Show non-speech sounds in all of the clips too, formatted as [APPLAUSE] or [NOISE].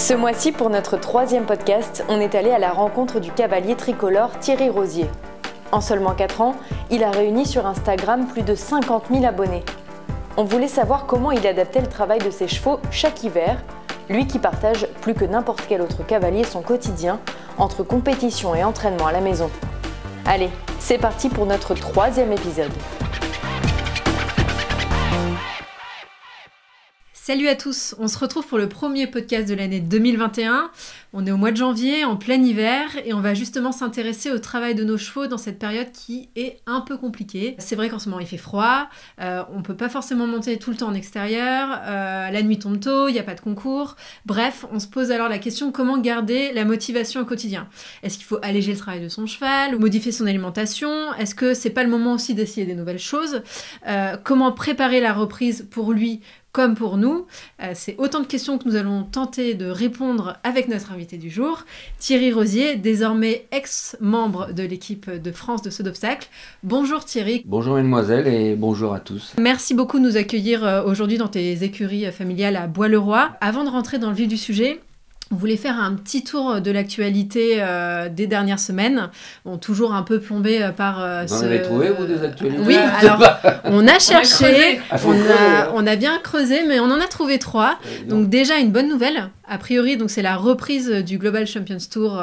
Ce mois-ci, pour notre troisième podcast, on est allé à la rencontre du cavalier tricolore Thierry Rosier. En seulement 4 ans, il a réuni sur Instagram plus de 50 000 abonnés. On voulait savoir comment il adaptait le travail de ses chevaux chaque hiver, lui qui partage plus que n'importe quel autre cavalier son quotidien entre compétition et entraînement à la maison. Allez, c'est parti pour notre troisième épisode. Salut à tous, on se retrouve pour le premier podcast de l'année 2021. On est au mois de janvier, en plein hiver, et on va justement s'intéresser au travail de nos chevaux dans cette période qui est un peu compliquée. C'est vrai qu'en ce moment il fait froid, euh, on peut pas forcément monter tout le temps en extérieur, euh, la nuit tombe tôt, il n'y a pas de concours. Bref, on se pose alors la question comment garder la motivation au quotidien? Est-ce qu'il faut alléger le travail de son cheval, ou modifier son alimentation? Est-ce que c'est pas le moment aussi d'essayer des nouvelles choses? Euh, Comment préparer la reprise pour lui comme pour nous euh, C'est autant de questions que nous allons tenter de répondre avec notre invité du jour, Thierry Rosier, désormais ex-membre de l'équipe de France de saut d'obstacle. Bonjour Thierry. Bonjour mesdemoiselles et bonjour à tous. Merci beaucoup de nous accueillir euh, aujourd'hui dans tes écuries familiales à Bois-le-Roi. Avant de rentrer dans le vif du sujet, on voulait faire un petit tour de l'actualité euh, des dernières semaines. Bon, toujours un peu plombé euh, par. Euh, vous en avez trouvé, vous, des actualités Oui, [LAUGHS] alors, on a cherché, on a, on a, bien creusé, mais on en a trouvé trois. Donc, déjà, une bonne nouvelle. A priori, donc c'est la reprise du Global Champions Tour.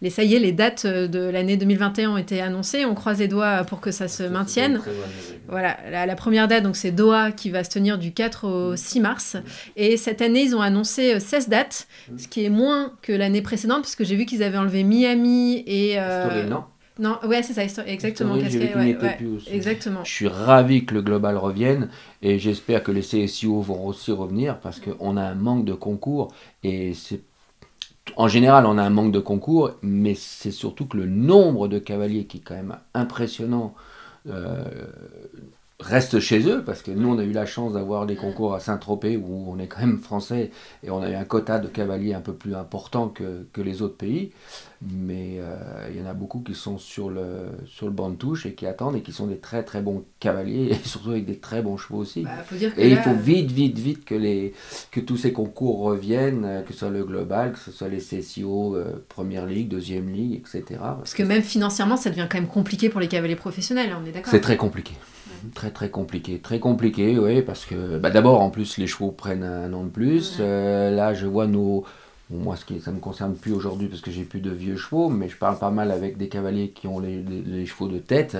les, ça y est, les dates de l'année 2021 ont été annoncées. On croise les doigts pour que ça se maintienne. Voilà, la, première date, donc c'est Doha qui va se tenir du 4 au 6 mars. Et cette année, ils ont annoncé 16 dates, ce qui est moins que l'année précédente, parce que j'ai vu qu'ils avaient enlevé Miami et. Euh... non non, ouais, c'est ça, exactement. exactement. Je suis ravi que le global revienne et j'espère que les CSIO vont aussi revenir parce qu'on a un manque de concours et c'est en général, on a un manque de concours, mais c'est surtout que le nombre de cavaliers qui est quand même impressionnant euh, restent chez eux, parce que nous, on a eu la chance d'avoir des concours à Saint-Tropez, où on est quand même français, et on a eu un quota de cavaliers un peu plus important que, que les autres pays. Mais euh, il y en a beaucoup qui sont sur le, sur le banc de touche et qui attendent, et qui sont des très très bons cavaliers, [LAUGHS] et surtout avec des très bons chevaux aussi. Bah, et il faut vite, vite, vite que, les, que tous ces concours reviennent, que ce soit le global, que ce soit les CSIO, euh, Première Ligue, Deuxième Ligue, etc. Parce que même financièrement, ça devient quand même compliqué pour les cavaliers professionnels, on est d'accord C'est très compliqué. Très très compliqué, très compliqué, oui, parce que bah, d'abord en plus les chevaux prennent un an de plus. Euh, là je vois nos, moi ce qui, ça me concerne plus aujourd'hui parce que j'ai plus de vieux chevaux, mais je parle pas mal avec des cavaliers qui ont les, chevaux de tête.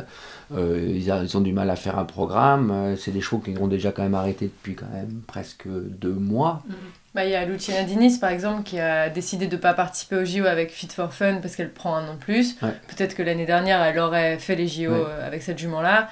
Euh, ils, ont du mal à faire un programme. Euh, c'est des chevaux qui ont déjà quand même arrêté depuis quand même presque deux mois. Mm. Bah, il y a Luciana Dinis par exemple qui a décidé de ne pas participer au JO avec Fit for Fun parce qu'elle prend un an plus. Peut-être que l'année dernière elle aurait fait les JO avec cette jument là.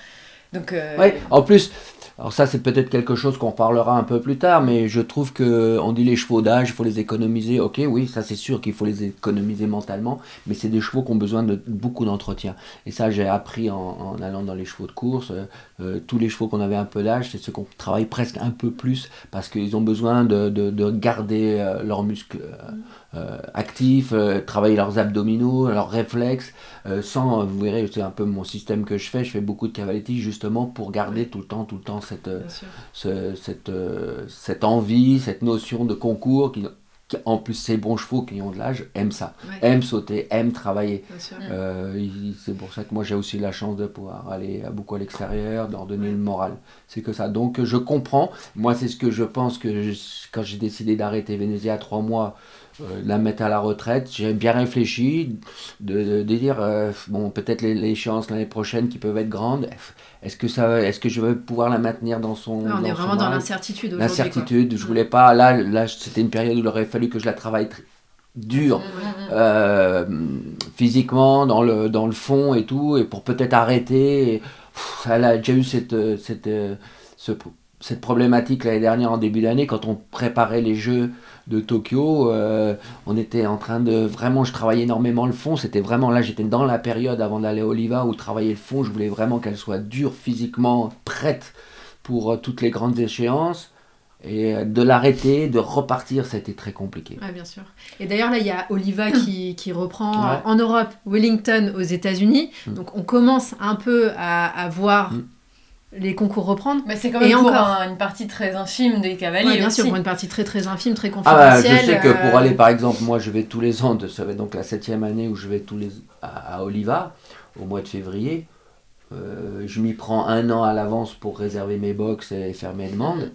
Donc, euh, ouais, en plus, alors ça c'est peut-être quelque chose qu'on parlera un peu plus tard, mais je trouve que on dit les chevaux d'âge, il faut les économiser. Ok, oui, ça c'est sûr qu'il faut les économiser mentalement, mais c'est des chevaux qui ont besoin de beaucoup d'entretien. Et ça j'ai appris en, allant dans les chevaux de course. Euh, euh, tous les chevaux qu'on avait un peu d'âge, c'est ceux qu'on travaille presque un peu plus parce qu'ils ont besoin de, de, de garder leurs muscles actifs, travailler leurs abdominaux, leurs réflexes, sans, vous verrez, c'est un peu mon système que je fais, je fais beaucoup de cavaletti justement pour garder tout le temps, tout le temps cette, cette, euh, cette envie, cette notion de concours qui, en plus ces bons chevaux qui ont de l'âge aiment ça, aiment sauter, aiment travailler. Euh, c'est pour ça que moi j'ai aussi la chance de pouvoir aller beaucoup à l'extérieur, leur donner le moral. C'est que ça. Donc je comprends. Moi c'est ce que je pense que quand j'ai décidé d'arrêter Venezia à trois mois, euh, la mettre à la retraite, j'ai bien réfléchi de, dire bon peut-être l'échéance l'année prochaine qui peuvent être grandes. Est-ce que ça est-ce que je vais pouvoir la maintenir dans son on est vraiment dans l'incertitude l'incertitude je voulais pas là là c'était une période où il aurait fallu que je la travaille dur mmh, mmh, mmh. Euh, physiquement dans le dans le fond et tout et pour peut-être arrêter elle a déjà eu cette cette cette problématique l'année dernière en début d'année quand on préparait les jeux de Tokyo, euh, on était en train de vraiment, je travaillais énormément le fond. C'était vraiment là, j'étais dans la période avant d'aller à Oliva où travailler le fond. Je voulais vraiment qu'elle soit dure physiquement, prête pour euh, toutes les grandes échéances. Et euh, de l'arrêter, de repartir, c'était très compliqué. Oui, bien sûr. Et d'ailleurs, là, il y a Oliva qui, [COUGHS] qui reprend en Europe, Wellington aux États-Unis. Mm. Donc, on commence un peu à, à voir. Mm les concours reprendre. Mais c'est quand même pour une partie très infime des cavaliers. bien sûr, pour une partie très très infime, très confidentielle. Ah bah, je sais que pour euh, aller, par exemple, moi je vais tous les ans, ça va donc la septième année où je vais tous les à, Oliva, au mois de février. Euh, je m'y prends un an à l'avance pour réserver mes box et faire mes demandes.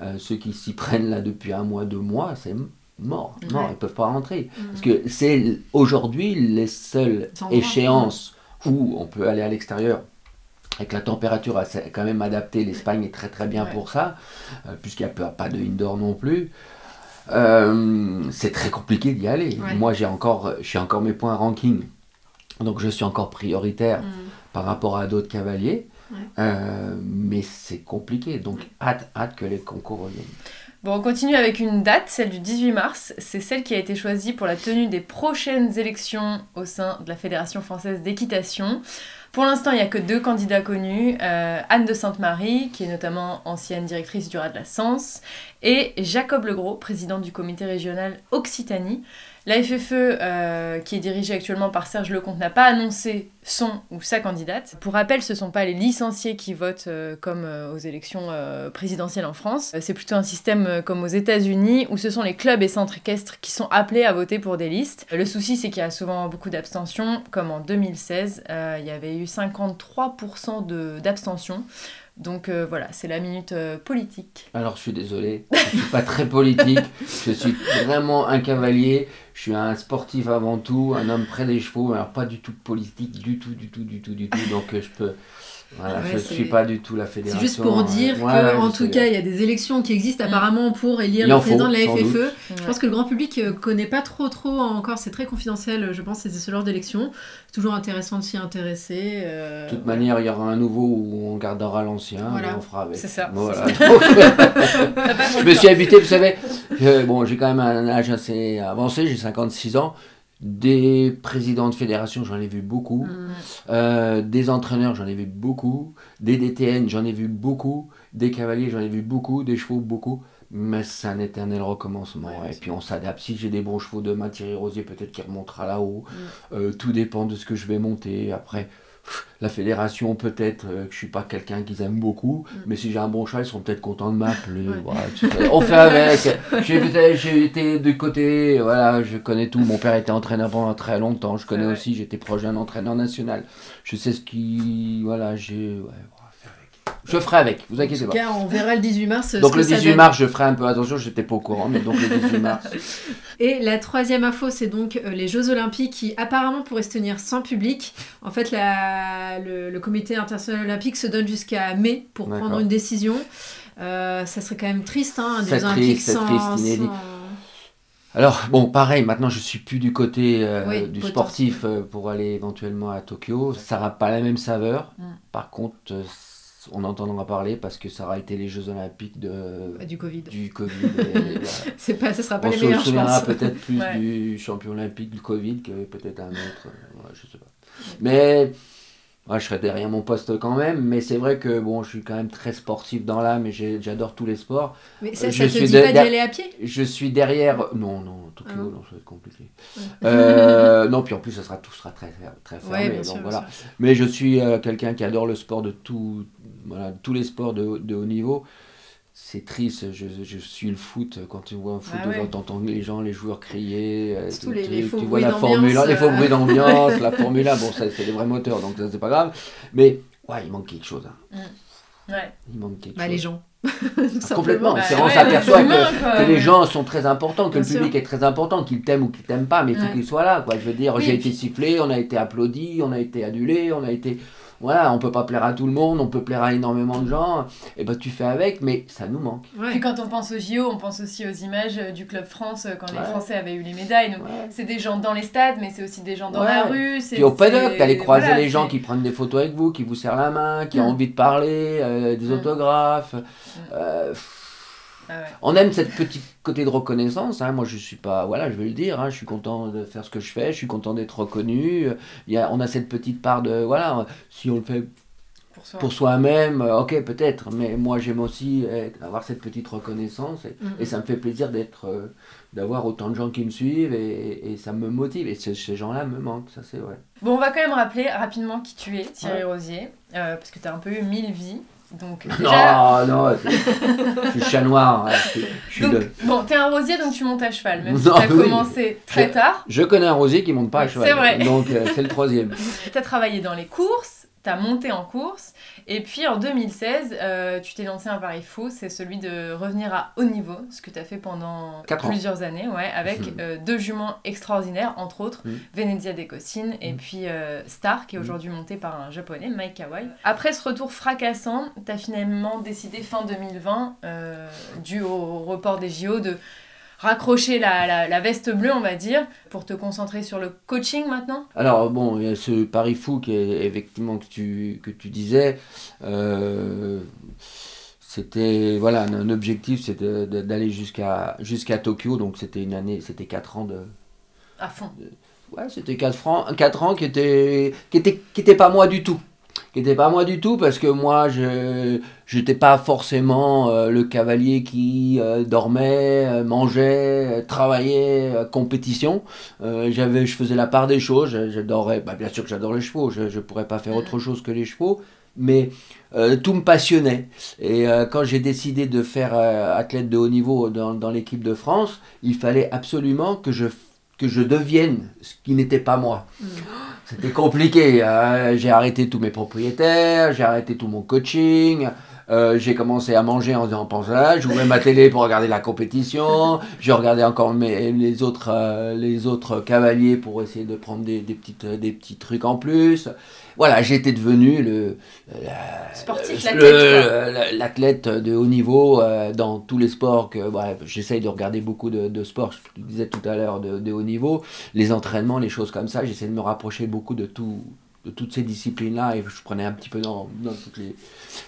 Euh, ceux qui s'y prennent là depuis un mois, deux mois, c'est mort. Non, ils ne peuvent pas rentrer. Mm. Parce que c'est aujourd'hui les seules échéances où on peut aller à l'extérieur avec la température c'est quand même adapté, l'Espagne est très très bien pour ça, euh, puisqu'il n'y a pas de indoor non plus. Euh, c'est très compliqué d'y aller. Moi, j'ai encore, j'ai encore mes points ranking, donc je suis encore prioritaire mm. par rapport à d'autres cavaliers, euh, mais c'est compliqué. Donc, hâte, hâte que les concours reviennent. Bon, on continue avec une date, celle du 18 mars. C'est celle qui a été choisie pour la tenue des prochaines élections au sein de la Fédération française d'équitation. Pour l'instant, il n'y a que deux candidats connus, euh, Anne de Sainte-Marie, qui est notamment ancienne directrice du Rat de la Sens, et Jacob Legros, président du comité régional Occitanie. La FFE, euh, qui est dirigée actuellement par Serge Lecomte, n'a pas annoncé son ou sa candidate. Pour rappel, ce ne sont pas les licenciés qui votent euh, comme euh, aux élections présidentielles en France. C'est plutôt un système comme aux États-Unis où ce sont les clubs et centres équestres qui sont appelés à voter pour des listes. Le souci, c'est qu'il y a souvent beaucoup d'abstention, comme en 2016, il y avait eu 53% d'abstention. Donc euh, voilà, c'est la minute euh, politique. Alors je suis désolé, je suis pas très politique, je suis vraiment un cavalier, je suis un sportif avant tout, un homme près des chevaux, alors pas du tout politique, du tout, du tout, du tout, du tout, donc euh, je peux... Voilà, je ne suis pas du tout la fédération. C'est juste pour dire qu'en tout cas, il y a des élections qui existent mm. apparemment pour élire le président de la FFE. Je pense que le grand public ne connaît pas trop, trop encore. C'est très confidentiel, je pense, c'est ce genre d'élection. C'est toujours intéressant de s'y intéresser. Euh, de toute manière, il y aura un nouveau où on gardera l'ancien on fera avec. C'est ça. [LAUGHS] je me suis habité, vous savez, bon, j'ai quand même un âge assez avancé, j'ai 56 ans. Des présidents de fédération, j'en ai vu beaucoup. Mm. Euh, des entraîneurs, j'en ai vu beaucoup. Des DTN, j'en ai vu beaucoup. Des cavaliers, j'en ai vu beaucoup. Des chevaux, beaucoup. Mais c'est un éternel recommencement. et puis on s'adapte. Si j'ai des bons chevaux de Thierry Rosier, peut-être qu'il remontera là-haut. Mm. Euh, tout dépend de ce que je vais monter. Après, la fédération, peut-être euh, que je suis pas quelqu'un qu'ils aiment beaucoup, mm. mais si j'ai un bon chat, ils sont peut-être contents de m'appeler. on fait avec. J'ai été du côté, voilà, je connais tout. Mon père était entraîneur pendant très longtemps. Je connais aussi, j'étais proche d'un entraîneur national. Je sais ce qui, voilà, j'ai. Je ferai avec, vous inquiétez pas. En tout cas, on verra le 18 mars. Donc le 18 mars, je ferai un peu attention, j'étais pas au courant, mais donc le 18 mars. [LAUGHS] Et la troisième info, c'est donc euh, les Jeux Olympiques qui apparemment pourraient se tenir sans public. En fait, la, le, Comité international olympique se donne jusqu'à mai pour prendre une décision. Euh, ça serait quand même triste, hein, des Olympiques sans, triste, inédit. Alors, bon, pareil, maintenant je suis plus du côté euh, du sportif pour aller éventuellement à Tokyo. Ça n'aura pas la même saveur. Mm. Par contre, on entendra parler parce que ça aura été les Jeux Olympiques de, du Covid. Du COVID [LAUGHS] C'est pas, ce sera pas on les meilleurs, se souviendra peut-être plus du champion olympique du Covid que peut-être un autre. Euh, je sais pas. Mais je serai derrière mon poste quand même, mais c'est vrai que bon, je suis quand même très sportif dans l'âme et j'adore tous les sports. Mais ça, je te dit pas d'y aller à pied? Je suis derrière. Non, non, Tokyo, ah non. ça va être compliqué. Euh, non, puis en plus, ça sera, tout sera très, très fermé. donc, voilà. Mais je suis euh, quelqu'un qui adore le sport de tout, voilà, tous les sports de, de haut niveau c'est triste. Je, je, suis le foot. Quand tu vois un foot, ah tu entends les gens, les joueurs crier. Euh, les, les tu vois la Formule 1, les faux bruits d'ambiance, la [LAUGHS] Formule 1. Bon, ça, c'est des vrais moteurs, donc ça, c'est pas grave. Mais, ouais, il manque quelque chose. Hein. Mm. Ouais. Il manque quelque bah, chose. Les gens. [LAUGHS] Complètement. Bah, on s'aperçoit que, que les gens sont très importants, que le public est très important, qu'ils t'aiment ou qu'ils t'aiment pas, mais il faut qu'ils soient là. Quoi. Je veux dire, j'ai été sifflé, on a été applaudi, on a été adulé, on a été voilà, on peut pas plaire à tout le monde, on peut plaire à énormément de gens, et ben tu fais avec, mais ça nous manque. Puis quand on pense aux JO, on pense aussi aux images euh, du Club France euh, quand les Français avaient eu les médailles. Donc c'est des gens dans les stades, mais c'est aussi des gens dans la rue. Puis au paddock, t'allais croiser les gens qui prennent des photos avec vous, qui vous serrent la main, qui ont envie de parler, euh, des autographes. Ah on aime cette petite côté de reconnaissance. Hein. Moi, je suis pas, voilà, je vais le dire. Hein. Je suis content de faire ce que je fais. Je suis content d'être reconnu. Il y a, on a cette petite part de, voilà, si on le fait pour soi-même, ok, peut-être. Mais moi, j'aime aussi avoir cette petite reconnaissance et, mm-hmm. ça me fait plaisir d'être, euh, d'avoir autant de gens qui me suivent et, ça me motive. Et ces gens-là me manquent, ça c'est vrai. Bon, on va quand même rappeler rapidement qui tu es, Thierry Rosier, euh, parce que tu as un peu eu mille vies. Donc, déjà... Non, non, je suis chat noir. Je, je donc, de... Bon, t'es un rosier, donc tu montes à cheval, même si t'as [LAUGHS] commencé très tard. Je connais un rosier qui monte pas à cheval. C'est vrai. Donc, euh, c'est le troisième. [LAUGHS] t'as travaillé dans les courses, t'as monté en course. Et puis en 2016, euh, tu t'es lancé un pari fou, c'est celui de revenir à haut niveau, ce que tu as fait pendant plusieurs années, ouais, avec mmh. euh, deux juments extraordinaires, entre autres mmh. Venezia Decosine et mmh. puis euh, Star, qui est aujourd'hui monté par un japonais, Mike Kawai. Après ce retour fracassant, tu as finalement décidé fin 2020, dû au report des JO, de raccrocher la, la, veste bleue, on va dire, pour te concentrer sur le coaching maintenant Alors, bon, il y a ce pari fou qui est effectivement que tu, que tu disais. Euh, c'était voilà un, objectif c'était d'aller jusqu'à jusqu'à Tokyo. Donc c'était une année c'était 4 ans de à fond. ouais c'était 4 francs 4 ans qui étaient qui étaient qui étaient pas moi du tout qui n'était pas moi du tout parce que moi je n'étais pas forcément euh, le cavalier qui euh, dormait, euh, mangeait, travaillait, compétition. j'avais, je faisais la part des choses. J'adorais, bah, bien sûr que j'adore les chevaux. Je ne pourrais pas faire mm. autre chose que les chevaux, mais tout me passionnait. Et quand j'ai décidé de faire athlète de haut niveau dans, dans l'équipe de France, il fallait absolument que je que je devienne ce qui n'était pas moi. Mm. C'était compliqué. Hein. J'ai arrêté tous mes propriétaires, j'ai arrêté tout mon coaching. Euh, j'ai commencé à manger en faisant pensage, j'ouvrais ma télé pour regarder la compétition, je regardais encore mes, les, autres, euh, les autres cavaliers pour essayer de prendre des, des, petites, des petits trucs en plus. Voilà, j'étais devenu le sportif, l'athlète de haut niveau euh, dans tous les sports que j'essaye de regarder beaucoup de, de sports, je te disais tout à l'heure de, de haut niveau, les entraînements, les choses comme ça, j'essaie de me rapprocher beaucoup de tout de toutes ces disciplines-là, et je prenais un petit peu dans, dans toutes les,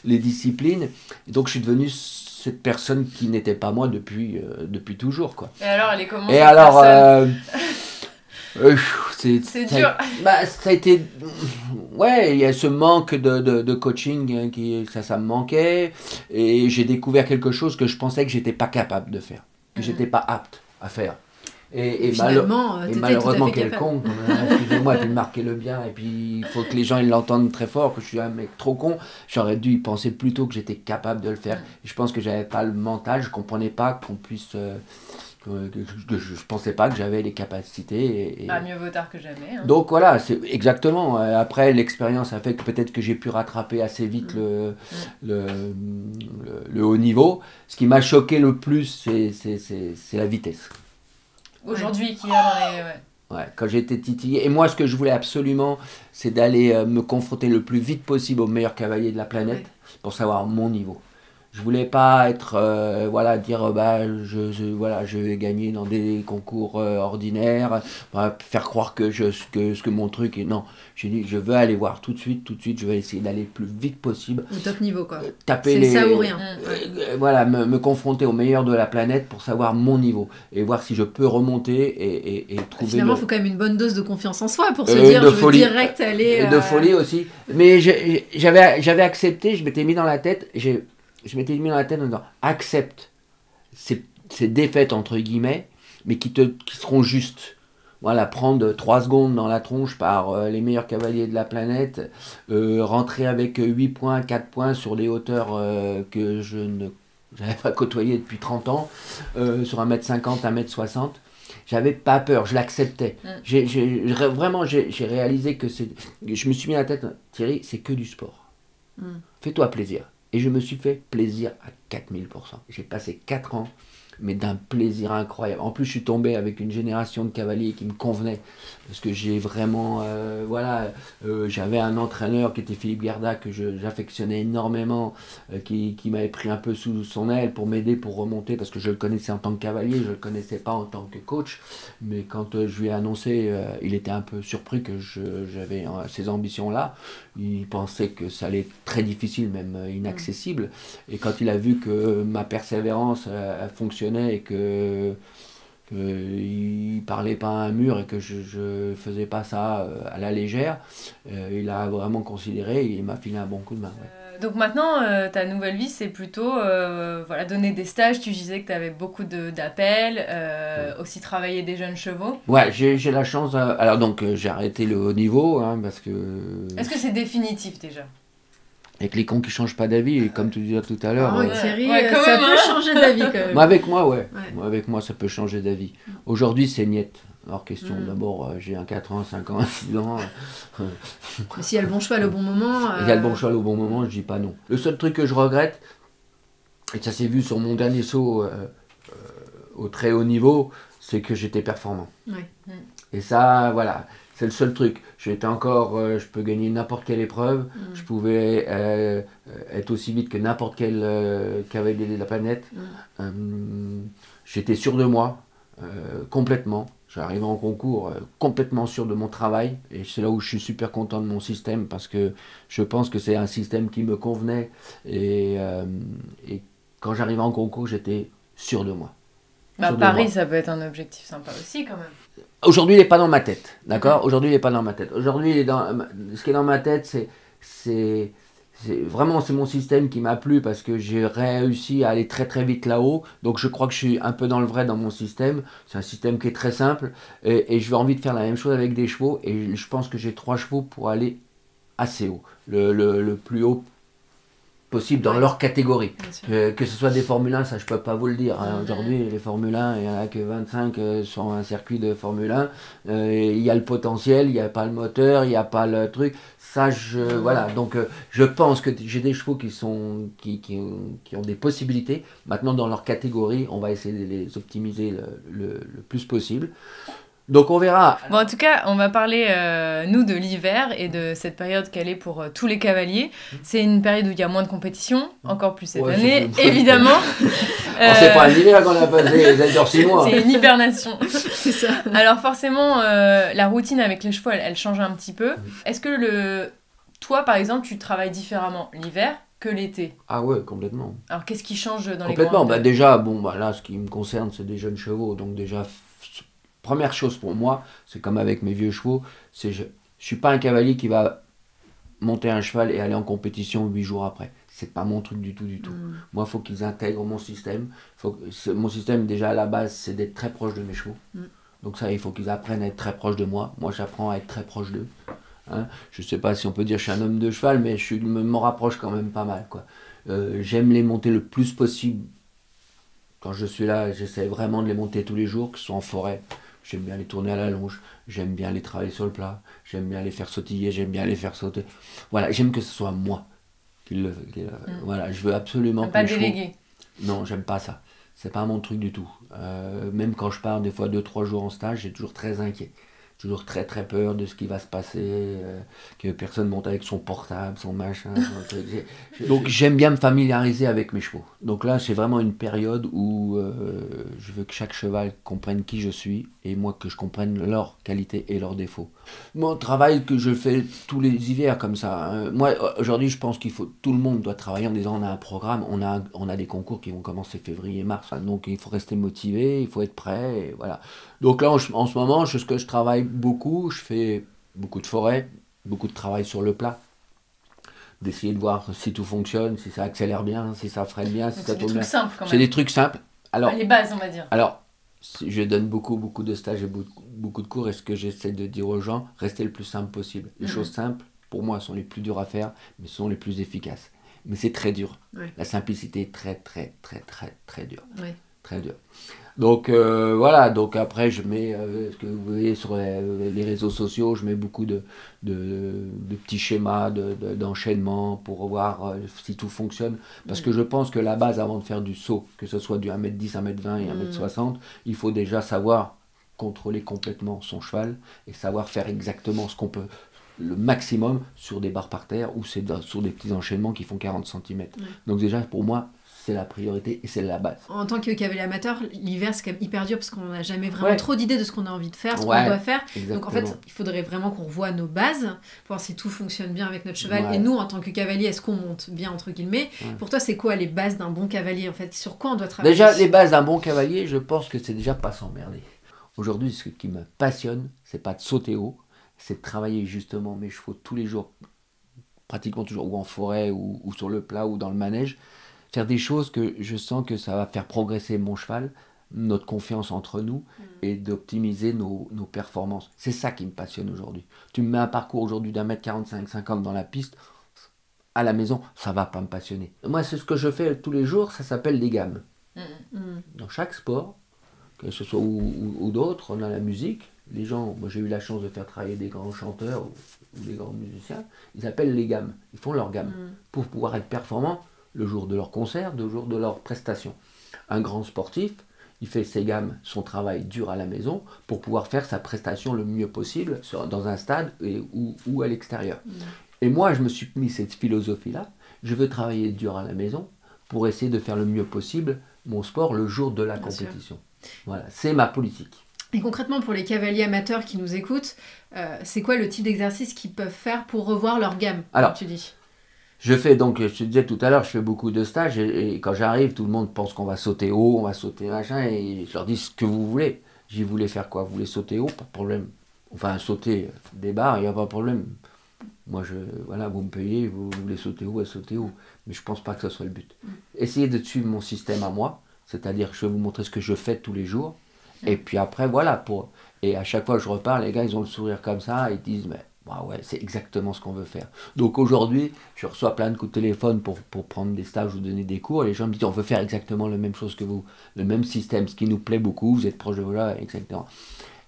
les, disciplines. Et donc je suis devenu cette personne qui n'était pas moi depuis, euh, depuis toujours. Quoi. Et alors, elle est comment Et alors, euh, [LAUGHS] euh, c'est dur. Bah, ça a été. Ouais, il y a ce manque de, de, de coaching, hein, qui, ça, ça me manquait. Et j'ai découvert quelque chose que je pensais que j'étais pas capable de faire, que mhm. j'étais pas apte à faire. Et, Finalement, et malheureusement, quel con, excusez-moi de marquer le bien, et puis il faut que les gens ils l'entendent très fort, que je suis un mec trop con. J'aurais dû y penser plus tôt que j'étais capable de le faire. je pense que j'avais pas le mental, je comprenais pas qu'on puisse. Euh, que, je, je, pensais pas que j'avais les capacités. Et, bah, mieux vaut tard que jamais. Hein. Donc voilà, c'est exactement. Après, l'expérience a fait que peut-être que j'ai pu rattraper assez vite le, mm. le, le, haut niveau. Ce qui m'a choqué le plus, c'est la vitesse. Aujourd'hui, qui a les. Ouais. quand j'étais titillé. Et moi, ce que je voulais absolument, c'est d'aller euh, me confronter le plus vite possible au meilleur cavalier de la planète pour savoir mon niveau. Je voulais pas être, euh, voilà, dire, euh, bah, je, voilà, je vais gagner dans des concours ordinaires, bah, faire croire que, je, que, ce que mon truc est. Non, j'ai dit, je veux aller voir tout de suite, tout de suite, je vais essayer d'aller le plus vite possible. Au top niveau, quoi. taper les. ça ou rien. voilà, me, me, confronter au meilleur de la planète pour savoir mon niveau et voir si je peux remonter et, et, et trouver. Finalement, il faut quand même une bonne dose de confiance en soi pour se dire, je veux direct aller. Et de folie aussi. Mais j'avais accepté, je m'étais mis dans la tête, je m'étais mis dans la tête en disant, accepte ces, ces défaites, entre guillemets, mais qui, te, qui seront justes voilà, prendre 3 secondes dans la tronche par euh, les meilleurs cavaliers de la planète, euh, rentrer avec 8 points, 4 points sur des hauteurs euh, que je ne n'avais pas côtoyé depuis 30 ans, sur 1m50, 1m60. J'avais pas peur, je l'acceptais. Mm. vraiment, j'ai réalisé que c'est. Je me suis mis à la tête, Thierry, c'est que du sport. Mm. Fais-toi plaisir. Et je me suis fait plaisir à 4000%. J'ai passé 4 ans mais d'un plaisir incroyable. En plus, je suis tombé avec une génération de cavaliers qui me convenait, parce que j'ai vraiment, euh, voilà, euh, j'avais un entraîneur qui était Philippe Garda, que j'affectionnais énormément, euh, qui, qui m'avait pris un peu sous son aile pour m'aider, pour remonter, parce que je le connaissais en tant que cavalier, je ne le connaissais pas en tant que coach, mais quand je lui ai annoncé, il était un peu surpris que j'avais ces ambitions-là, il pensait que ça allait être très difficile, même inaccessible, et quand il a vu que ma persévérance fonctionnait, et que qu'il parlait pas à un mur et que je, ne faisais pas ça euh, à la légère, euh, il a vraiment considéré et il m'a filé un bon coup de main. Euh, donc maintenant, ta nouvelle vie, c'est plutôt voilà, donner des stages. Tu disais que tu avais beaucoup d'appels, aussi travailler des jeunes chevaux. Ouais, j'ai la chance. alors donc, j'ai arrêté le haut niveau hein, parce que. Est-ce que c'est définitif déjà? Avec les cons qui changent pas d'avis, et comme tu disais tout à l'heure. Ah oui, euh, Thierry, Ouais, euh, quand ça même, peut hein. changer d'avis quand même. moi, avec moi, ouais. Ouais. Moi, avec moi, ça peut changer d'avis. Aujourd'hui, c'est niette. Hors question. Mm. D'abord, euh, j'ai un 4 ans, 5 ans, [LAUGHS] 6 ans. euh, Mais s'il y a le bon cheval au bon moment. Il y a le euh, bon cheval au bon moment, je dis pas non. Le seul truc que je regrette, et ça s'est vu sur mon dernier saut euh, euh, au très haut niveau, c'est que j'étais performant. Ouais. Et ça, voilà, c'est le seul truc. J'étais encore, euh, je peux gagner n'importe quelle épreuve, Mm. je pouvais euh, être aussi vite que n'importe quel euh, cavalier de la planète. Mm. J'étais sûr de moi, complètement. J'arrivais en concours complètement sûr de mon travail et c'est là où je suis super content de mon système parce que je pense que c'est un système qui me convenait et, et quand j'arrivais en concours j'étais sûr de moi. Bah, Paris, moi. ça peut être un objectif sympa aussi quand même. Aujourd'hui il n'est pas dans ma tête, d'accord Aujourd'hui il n'est pas dans ma tête. Aujourd'hui il est dans ce qui est dans ma tête c'est vraiment c'est mon système qui m'a plu parce que j'ai réussi à aller très très vite là-haut. Donc je crois que je suis un peu dans le vrai dans mon système. C'est un système qui est très simple et, et je veux envie de faire la même chose avec des chevaux et je pense que j'ai trois chevaux pour aller assez haut, le, le- le plus haut possible dans leur catégorie. Que, que ce soit des Formule 1, ça je peux pas vous le dire. hein. Aujourd'hui, les Formule 1, il n'y en a que 25 euh, sur un circuit de Formule 1. Euh, il y a le potentiel, il n'y a pas le moteur, il n'y a pas le truc. Ça, je, voilà. Donc, euh, je pense que j'ai des chevaux qui, sont, qui, qui, qui ont des possibilités. Maintenant, dans leur catégorie, on va essayer de les optimiser le, le- le plus possible. Donc, on verra. Bon, en tout cas, on va parler, euh, nous, de l'hiver et de cette période qu'elle est pour euh, tous les cavaliers. C'est une période où il y a moins de compétition, encore plus cette Ouais, année, c'est- évidemment. C'est [LAUGHS] Euh, pas un hiver qu'on a passé, ça dure 6 mois. [LAUGHS] c'est une hibernation. [LAUGHS] C'est ça. Alors forcément, euh, la routine avec les chevaux, elle, elle change un petit peu. Oui. Est-ce que le... toi, par exemple, tu travailles différemment l'hiver que l'été? Ah ouais, complètement. Alors qu'est-ce qui change dans les Complètement. Bah déjà, bon, bah là, ce qui me concerne, c'est des jeunes chevaux. Donc déjà, première chose pour moi, c'est comme avec mes vieux chevaux, c'est je, je suis pas un cavalier qui va monter un cheval et aller en compétition huit jours après. C'est pas mon truc du tout, du tout. Mm. Moi, il faut qu'ils intègrent mon système. Faut que- c'est- mon système, déjà à la base, c'est d'être très proche de mes chevaux. Mm. Donc ça, il faut qu'ils apprennent à être très proches de moi. Moi, j'apprends à être très proche d'eux. Hein. Je sais pas si on peut dire que je suis un homme de cheval, mais je suis- me, me rapproche quand même pas mal. Quoi. Euh, J'aime les monter le plus possible. Quand je suis là, j'essaie vraiment de les monter tous les jours, que ce soit en forêt. J'aime bien les tourner à la longe, j'aime bien les travailler sur le plat, j'aime bien les faire sautiller, j'aime bien les faire sauter. Voilà, j'aime que ce soit moi qui le. qui le- Voilà, je veux absolument Pas délégué. non, j'aime pas ça. C'est pas mon truc du tout. Euh, même quand je pars des fois 2-3 jours en stage, j'ai toujours très inquiet. Toujours très très peur de ce qui va se passer, euh, que personne monte avec son portable, son machin. [LAUGHS] Donc j'aime bien me familiariser avec mes chevaux. Donc là, c'est vraiment une période où euh, je veux que chaque cheval comprenne qui je suis et moi que je comprenne leurs qualités et leurs défauts. Mon travail que je fais tous les hivers comme ça. hein. Moi, aujourd'hui, je pense qu'il faut tout le monde doit travailler en disant on a un programme, on a, on a des concours qui vont commencer février-mars. Donc il faut rester motivé, il faut être prêt. Et voilà. Donc là, en, en ce moment, je, ce que je travaille beaucoup, je fais beaucoup de forêt, beaucoup de travail sur le plat. D'essayer de voir si tout fonctionne, si ça accélère bien, si ça freine bien, si Donc ça c'est des tourne trucs bien. simples quand C'est même. des trucs simples. Alors, Les bases, on va dire. alors, je donne beaucoup, beaucoup de stages et beaucoup, beaucoup de cours, et ce que j'essaie de dire aux gens, restez le plus simple possible. Les Mhm. choses simples, pour moi, sont les plus dures à faire, mais sont les plus efficaces. Mais c'est très dur. La simplicité est très, très, très, très, très dure. Ouais. Très dur. Donc euh, voilà, donc après je mets, euh, ce que vous voyez sur les, les réseaux sociaux, je mets beaucoup de, de, de petits schémas de- de- d'enchaînement pour voir euh, si tout fonctionne. Parce que je pense que la base avant de faire du saut, que ce soit du 1m10, 1m20 et 1m60, il faut déjà savoir contrôler complètement son cheval et savoir faire exactement ce qu'on peut le maximum sur des barres par terre ou sur des petits enchaînements qui font 40 cm. Ouais. Donc déjà pour moi c'est la priorité et c'est la base. En tant que cavalier amateur, l'hiver c'est quand même hyper dur parce qu'on n'a jamais vraiment Ouais. trop d'idées de ce qu'on a envie de faire, ce Ouais. qu'on doit faire. Exactement. Donc en fait, il faudrait vraiment qu'on revoie nos bases pour voir si tout fonctionne bien avec notre cheval. Ouais. Et nous, en tant que cavalier, est-ce qu'on monte bien entre guillemets? Pour toi, c'est quoi les bases d'un bon cavalier en fait? Sur quoi on doit travailler? Déjà, les bases d'un bon cavalier, je pense que c'est déjà pas s'emmerder. Aujourd'hui, ce qui me passionne, c'est pas de sauter haut, c'est de travailler justement mes chevaux tous les jours, pratiquement toujours, ou en forêt, ou, ou sur le plat, ou dans le manège. Faire des choses que je sens que ça va faire progresser mon cheval, notre confiance entre nous, et d'optimiser nos, nos performances. C'est ça qui me passionne aujourd'hui. Tu me mets un parcours aujourd'hui d'un mètre 45, 50 dans la piste, à la maison, ça va pas me passionner. Moi, c'est ce que je fais tous les jours, ça s'appelle des gammes. Mm. Mm. Dans chaque sport, que ce soit ou, ou- ou d'autres, on a la musique. Les gens, moi j'ai eu la chance de faire travailler des grands chanteurs ou, ou des grands musiciens, ils appellent les gammes, ils font leurs gammes Mm. pour pouvoir être performants le jour de leur concert, le jour de leur prestation. Un grand sportif, il fait ses gammes, son travail dur à la maison pour pouvoir faire sa prestation le mieux possible sur- dans un stade et, ou, ou à l'extérieur. Mm. Et moi, je me suis mis cette philosophie-là. Je veux travailler dur à la maison pour essayer de faire le mieux possible mon sport le jour de la Bien sûr. compétition. Voilà, c'est ma politique. Et concrètement, pour les cavaliers amateurs qui nous écoutent, euh, c'est quoi le type d'exercice qu'ils peuvent faire pour revoir leur gamme comme Alors, tu dis? Je fais donc, je te disais tout à l'heure, je fais beaucoup de stages et, et quand j'arrive, tout le monde pense qu'on va sauter haut, on va sauter machin, et je leur dis ce que vous voulez. J'y voulais faire quoi? Vous voulez sauter haut? Pas de problème. Enfin, sauter des barres, il n'y a pas de problème. Moi, je, voilà, vous me payez, vous, vous voulez sauter haut, sauter haut. Mais je pense pas que ce soit le but. Essayez de suivre mon système à moi, c'est-à-dire je vais vous montrer ce que je fais tous les jours. Et puis après, voilà, pour... Et à chaque fois que je repars, les gars, ils ont le sourire comme ça, ils disent, mais bah ouais, c'est exactement ce qu'on veut faire. Donc aujourd'hui, je reçois plein de coups de téléphone pour, pour prendre des stages ou donner des cours, et les gens me disent, on veut faire exactement la même chose que vous, le même système, ce qui nous plaît beaucoup, vous êtes proche de voilà, exactement.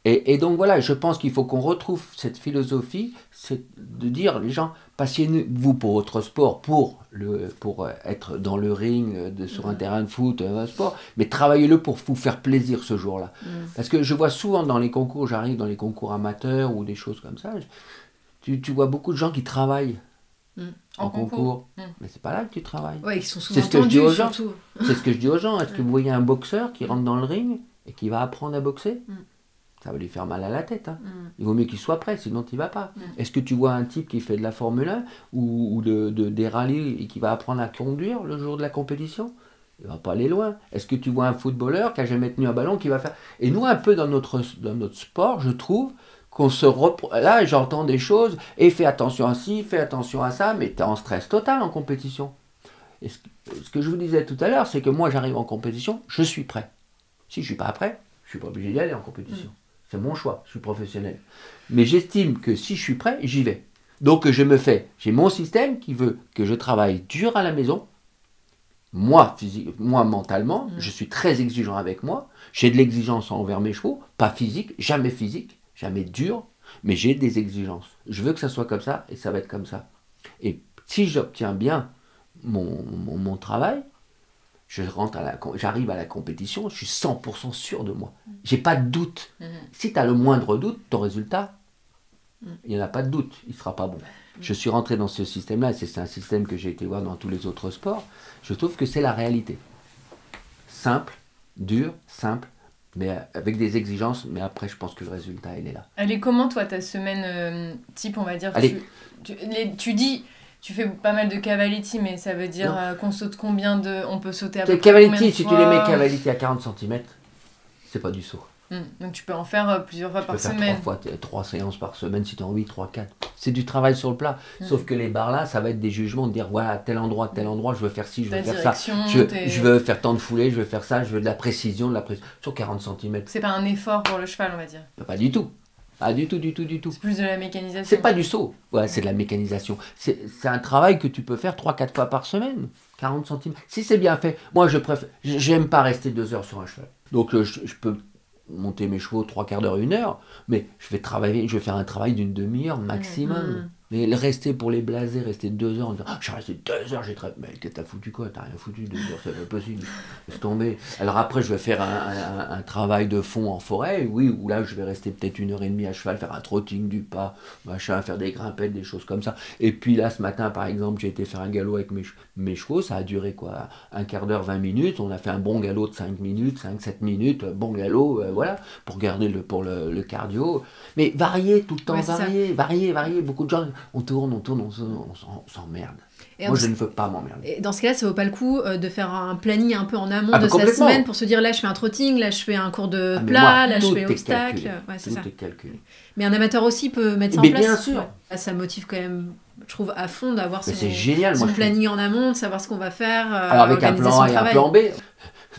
Et, et donc voilà, je pense qu'il faut qu'on retrouve cette philosophie, c'est de dire, les gens, passionnez-vous pour votre sport, pour, le, pour euh, être dans le ring, euh, de, sur un terrain de foot, euh, un sport, mais travaillez-le pour vous faire plaisir ce jour-là. Mm. Parce que je vois souvent dans les concours, j'arrive dans les concours amateurs ou des choses comme ça, je- tu, tu vois beaucoup de gens qui travaillent en, En concours. concours. Mm. Mais c'est pas là que tu travailles. Ouais, ils sont C'est souvent ce que je dis aux gens. surtout. [LAUGHS] C'est ce que je dis aux gens. Est-ce que vous voyez un boxeur qui rentre dans le ring et qui va apprendre à boxer Mm. Ça va lui faire mal à la tête. hein. Mm. Il vaut mieux qu'il soit prêt, sinon tu vas pas. Est-ce que tu vois un type qui fait de la Formule 1 ou, ou de, de- des rallyes et qui va apprendre à conduire le jour de la compétition? Il va pas aller loin. Est-ce que tu vois un footballeur qui a jamais tenu un ballon qui va faire? Et nous, un peu dans notre, dans notre sport, je trouve qu'on se repro... Là, j'entends des choses et fais attention à ci, fais attention à ça, mais tu es en stress total en compétition. Et ce, que je vous disais tout à l'heure, c'est que moi, j'arrive en compétition, je suis prêt. Si je suis pas prêt, je suis pas obligé d'y aller en compétition. C'est mon choix, je suis professionnel. Mais j'estime que si je suis prêt, j'y vais. Donc je me fais, j'ai mon système qui veut que je travaille dur à la maison. Moi, physique, moi mentalement, Mm. je suis très exigeant avec moi. J'ai de l'exigence envers mes chevaux, pas physique, jamais physique, jamais dur, mais j'ai des exigences. Je veux que ça soit comme ça et ça va être comme ça. Et si j'obtiens bien mon, mon, mon travail, je rentre à la, j'arrive à la compétition, je suis 100% sûr de moi. J'ai pas de doute. Mhm. Si tu as le moindre doute, ton résultat, Mm. il n'y en a pas de doute, il ne sera pas bon. Je suis rentré dans ce système-là, c'est un système que j'ai été voir dans tous les autres sports. Je trouve que c'est la réalité. Simple, dur, simple, mais avec des exigences, mais après, je pense que le résultat, il est là. Elle est comment, toi, ta semaine euh, type, on va dire Allez. tu, tu, les- tu dis, tu fais pas mal de cavality, mais ça veut dire euh, qu'on saute combien de. On peut sauter à peu près Cavality, si tu les mets Cavality à 40 cm, c'est pas du saut. Hmm, Donc tu peux en faire euh, plusieurs fois Tu peux par faire semaine. trois, fois, t- trois séances par semaine si tu as envie, trois, quatre. C'est du travail sur le plat. Mm. Sauf que les barres là, ça va être des jugements, de dire voilà, tel endroit, tel endroit, je veux faire ci, je Ta veux faire ça. Je, veux faire tant de foulées, je veux faire ça, je veux de la précision, de la précision. Sur 40 cm, C'est pas un effort pour le cheval, on va dire. pas du tout. Pas du tout, du tout, du tout. C'est plus de la mécanisation. C'est pas du saut, ouais, c'est de la mécanisation. C'est un travail que tu peux faire 3-4 fois par semaine, 40 cm. Si c'est bien fait, moi je préfère, j'aime pas rester deux heures sur un cheval. Donc euh, je, je peux monter mes chevaux trois quarts d'heure, une heure, mais je vais travailler, je vais faire un travail d'une demi-heure maximum. Mhm. Mais rester pour les blaser, rester deux heures, en disant, Ah, je suis resté deux heures, j'ai travaillé. Mais t'as foutu quoi? T'as rien foutu, deux heures, c'est pas possible. Laisse tomber. Alors après, je vais faire un, un- un travail de fond en forêt, oui, où là, je vais rester peut-être une heure et demie à cheval, faire un trotting du pas, machin, faire des grimpettes, des choses comme ça. Et puis là, ce matin, par exemple, j'ai été faire un galop avec mes, mes chevaux, ça a duré quoi Un quart d'heure, 20 minutes. On a fait un bon galop de 5 minutes, 5-7 minutes, bon galop, euh, voilà, pour garder le, pour le, le cardio. Mais varier tout le temps, Ouais, varier, varier, varier. Beaucoup de gens, on tourne, on tourne, on, on s'en- on s'emmerde. Et Moi, je ne veux pas m'emmerder. Et dans ce cas-là, ça vaut pas le coup euh, de faire un planning un peu en amont Ah, de bah, sa semaine pour se dire là je fais un trotting, là je fais un cours de Ah, plat, moi, là je fais obstacle. Ouais, c'est Tout ça. est calculé. Mais un amateur aussi peut mettre ça Mais en place. bien sûr. Ouais. Ah, Ça motive quand même, je trouve, à fond d'avoir son, génial. son Moi, je trouve- planning en amont, de savoir ce qu'on va faire. euh, Alors avec un plan A et un travail. plan B,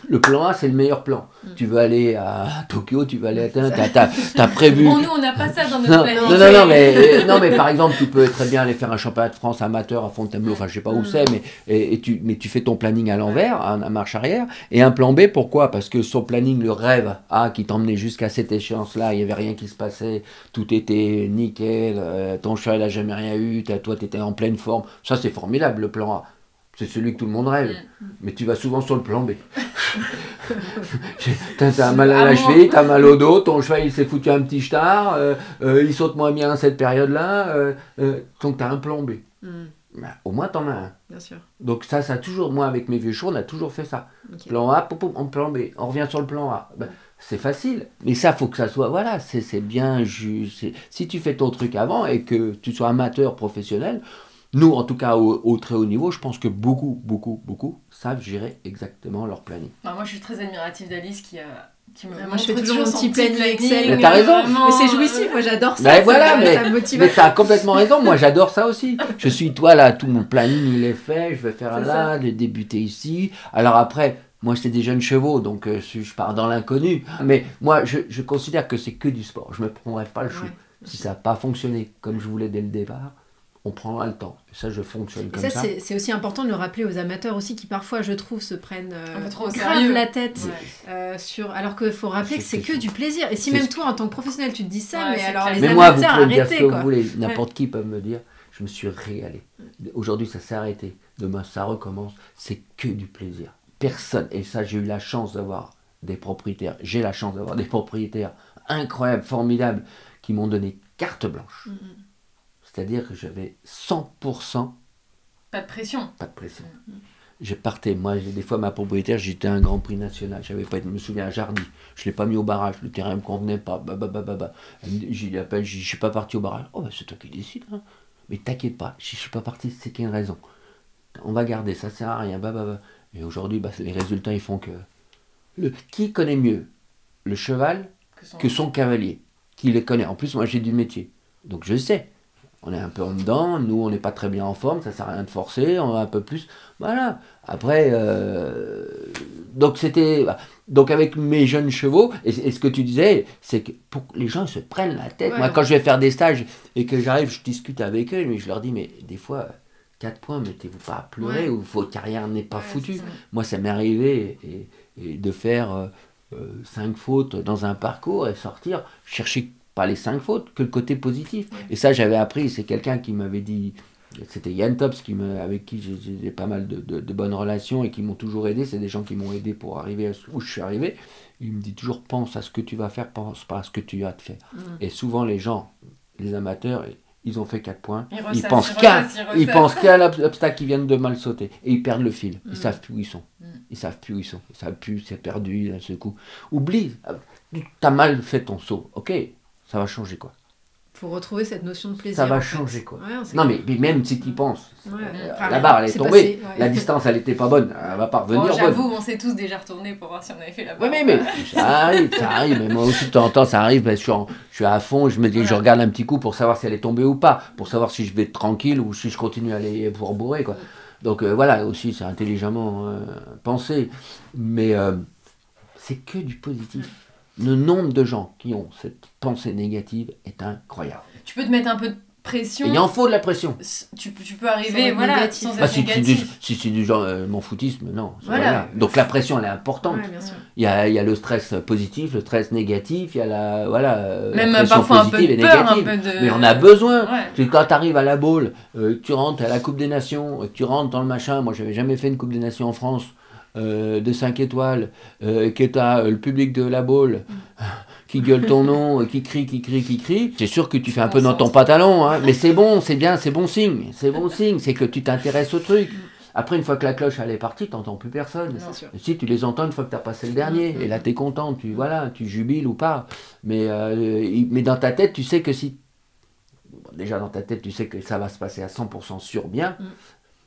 Le plan A, c'est le meilleur plan. Mm. Tu veux aller à Tokyo, tu veux aller à... T'as, t'as, [LAUGHS] t'as prévu... Bon, nous, on n'a pas ça dans notre Non, planning. non, non, non, mais, euh, non, mais par exemple, tu peux très bien aller faire un championnat de France amateur à Fontainebleau, enfin je sais pas où Mm. c'est, mais, et, et tu, mais tu fais ton planning à l'envers, à, à marche arrière, et un plan B, pourquoi? Parce que son planning, le rêve A, qui t'emmenait jusqu'à cette échéance-là, il n'y avait rien qui se passait, tout était nickel, euh, ton cheval n'a jamais rien eu, toi tu étais en pleine forme, ça c'est formidable le plan A. C'est celui que tout le monde rêve. Mm. Mais tu vas souvent sur le plan B. [LAUGHS] T'as t'as mal à la cheville, t'as mal au dos, ton cheval il s'est foutu un petit star, euh, euh, il saute moins bien à cette période-là, euh, euh, donc t'as un plan B. Mm, Bah, au moins t'en as un. bien sûr. Donc ça, ça a toujours, moi avec mes vieux chevaux, on a toujours fait ça. Plan A, pop, pop, en plan B, on revient sur le plan A. Ben, c'est facile, mais ça faut que ça soit, voilà, c'est bien, ju- c'est- si tu fais ton truc avant et que tu sois amateur, professionnel, nous en tout cas au, au très haut niveau, je pense que beaucoup, beaucoup, beaucoup savent gérer exactement leur planning. Bah, moi, je suis très admirative d'Alice qui, a, qui me Ah, moi, montre je fais toujours mon son petit planning Excel. Mais t'as raison. vraiment, Mais c'est euh, jouissif, moi j'adore ça. Ben ça, voilà, me- mais- ça me motive. Mais tu as complètement raison, moi j'adore ça aussi. Je suis toi là, tout mon planning il est fait, je vais faire là, de débuter ici. Alors après, moi c'est des jeunes chevaux, donc euh, je je pars dans l'inconnu. Mais moi je, je considère que c'est que du sport, je me prendrai pas le chou. Ouais. Si ça n'a pas fonctionné comme je voulais dès le départ, on prendra le temps. Et ça je fonctionne Et comme ça, ça. c'est aussi important de le rappeler aux amateurs aussi qui parfois, je trouve, se prennent euh, Un peu trop grave sérieux. la tête Ouais. euh, sur. Alors qu'il faut rappeler que C'est que que du plaisir. Et si même toi, en tant que professionnel, tu te dis ça, Ouais, mais alors clair. les Mais moi, vous amateurs, pouvez dire arrêtez que quoi. vous voulez. N'importe qui peut me dire, je me suis régalé. Aujourd'hui, ça s'est arrêté. Demain, ça recommence. C'est que du plaisir. Personne, et ça, j'ai eu la chance d'avoir des propriétaires. J'ai la chance d'avoir des propriétaires incroyables, formidables, qui m'ont donné carte blanche. Mhm. C'est-à-dire que j'avais 100% Pas de pression. pas de pression. Je partais, moi, des fois, ma propriétaire, j'étais un Grand Prix national. J'avais pas, je me souviens, à Jardy. Je l'ai pas mis au barrage. Le terrain me convenait pas. Bah, bah, bah, bah, bah. J'y appelle, je suis pas parti au barrage. Oh, bah, c'est toi qui décides. hein. Mais t'inquiète pas, je suis pas parti, c'est qu'il y a une raison. On va garder, ça sert à rien. Bah, bah, bah. Et aujourd'hui, bah, les résultats, ils font que. Le, qui connaît mieux le cheval Que son- que son cavalier? Qui les connaît? En plus, moi, j'ai du métier. Donc, je sais. On est un peu en dedans, nous on n'est pas très bien en forme, ça sert à rien de forcer, on va un peu plus. Voilà. Après, euh, donc c'était. Donc avec mes jeunes chevaux, et, et ce que tu disais, c'est que pour que les gens se prennent la tête. Ouais, Moi, ouais. quand je vais faire des stages et que j'arrive, je discute avec eux, mais je leur dis, mais des fois, 4 points, mettez-vous pas à pleurer, Ouais. ou votre carrière n'est pas foutue. ça. Moi, ça m'est arrivé et, et de faire 5 fautes dans un parcours et sortir, chercher pas les 5 fautes, que le côté positif. Et ça, j'avais appris, c'est quelqu'un qui m'avait dit, c'était Yann Tops qui me, avec qui j'ai- pas mal de, de- de bonnes relations et qui m'ont toujours aidé. C'est des gens qui m'ont aidé pour arriver à ce- où je suis arrivé. Il me dit toujours, pense à ce que tu vas faire, pense pas à ce que tu as de faire. Mhm. Et souvent, les gens, les amateurs, ils ont fait 4 points. Ils pensent qu'à ils pensent qu'à l'ob- l'obstacle qui viennent de mal sauter. Et ils perdent le fil. Ils Mm. savent plus où ils sont. Mm. Ils savent plus où ils sont. Ils savent plus, c'est perdu d'un seul coup. Oublie. T'as mal fait ton saut. Ok, ça va changer quoi. Faut retrouver cette notion de plaisir. Ça va fait. changer quoi. Ouais, Non mais, mais même si tu y penses, Ouais, euh, la barre elle est tombée. passé, ouais. La distance elle était pas bonne. Elle va pas revenir Bon. J'avoue, on s'est tous déjà retournés pour voir si on avait fait la Oui, barre. mais, mais ça arrive, ça arrive. Mais moi aussi, de temps en temps, ça arrive. ben, je, suis en- je suis à fond. Je me dis, je regarde un petit coup pour savoir si elle est tombée ou pas. Pour savoir si je vais être tranquille ou si je continue à aller pour bourrer. Quoi. Donc euh, voilà, aussi, c'est intelligemment euh, pensé. Mais euh, c'est que du positif. Le nombre de gens qui ont cette pensée négative est incroyable. Tu peux te mettre un peu de pression. Et il en faut de la pression. Tu, tu peux Sans arriver, être voilà, négatif. sans Bah, être si, du, c'est du genre euh, mon foutisme, non. Voilà. Donc la pression, elle est importante. Ouais, bien sûr. Il y a, il y a le stress positif, le stress négatif, il y a la, voilà, euh, la Même pression parfois un peu positive de et peur, un peu de... Mais on a besoin. Ouais. Quand tu arrives à la boule, euh, tu rentres à la Coupe des Nations, euh, tu rentres dans le machin. Moi, j'avais jamais fait une Coupe des Nations en France euh, de 5 étoiles, euh, que tu as le public de la boule [LAUGHS] qui gueule ton nom, euh, qui crie, qui crie, qui crie. C'est sûr que tu fais un peu dans ton pantalon, hein, mais c'est bon, c'est bien, c'est bon signe. C'est bon signe, c'est que tu t'intéresses au truc. Après, une fois que la cloche elle est partie, tu n'entends plus personne. Si tu les entends une fois que tu as passé le dernier, et là tu es content, tu, voilà, tu jubiles ou pas. Mais, euh, dans ta tête, tu sais que si. bon, déjà dans ta tête, tu sais que ça va se passer à 100% sûr bien, Mm.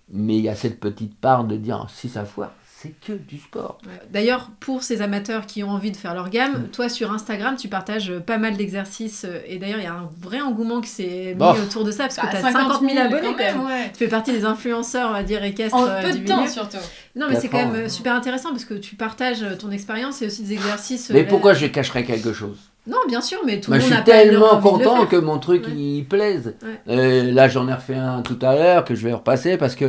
mais il y a cette petite part de dire si ça foire, c'est que du sport. D'ailleurs, pour ces amateurs qui ont envie de faire leur gamme, toi sur Instagram, tu partages pas mal d'exercices. euh, Et d'ailleurs, il y a un vrai engouement qui s'est mis autour de ça parce que Bah, tu as 50 000 abonnés quand même. ouais. Tu fais partie des influenceurs, on va dire, équestres En euh, peu du de temps surtout. Non, mais c'est quand même euh, ouais. super intéressant parce que tu partages euh, ton expérience et aussi des exercices. Mais euh, pourquoi je cacherais quelque chose? Non, bien sûr, mais tout le je monde suis n'a pas tellement content que mon truc Ouais. il plaise. Ouais. Euh, là, j'en ai refait un tout à l'heure que je vais repasser parce que,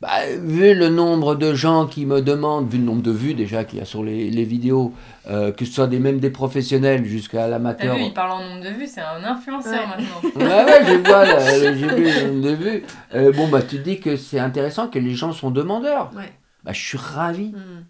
bah, vu le nombre de gens qui me demandent, vu le nombre de vues déjà qu'il y a sur les, les vidéos, euh, que ce soit des, même des professionnels jusqu'à T'as l'amateur. vu, il parle en nombre de vues, c'est un influenceur Ouais. maintenant. Ouais, ouais, je vois, là, j'ai vu le nombre de vues. Euh, bon, bah, tu te dis que c'est intéressant que les gens sont demandeurs. Ouais. Bah, je suis ravi. Hmm.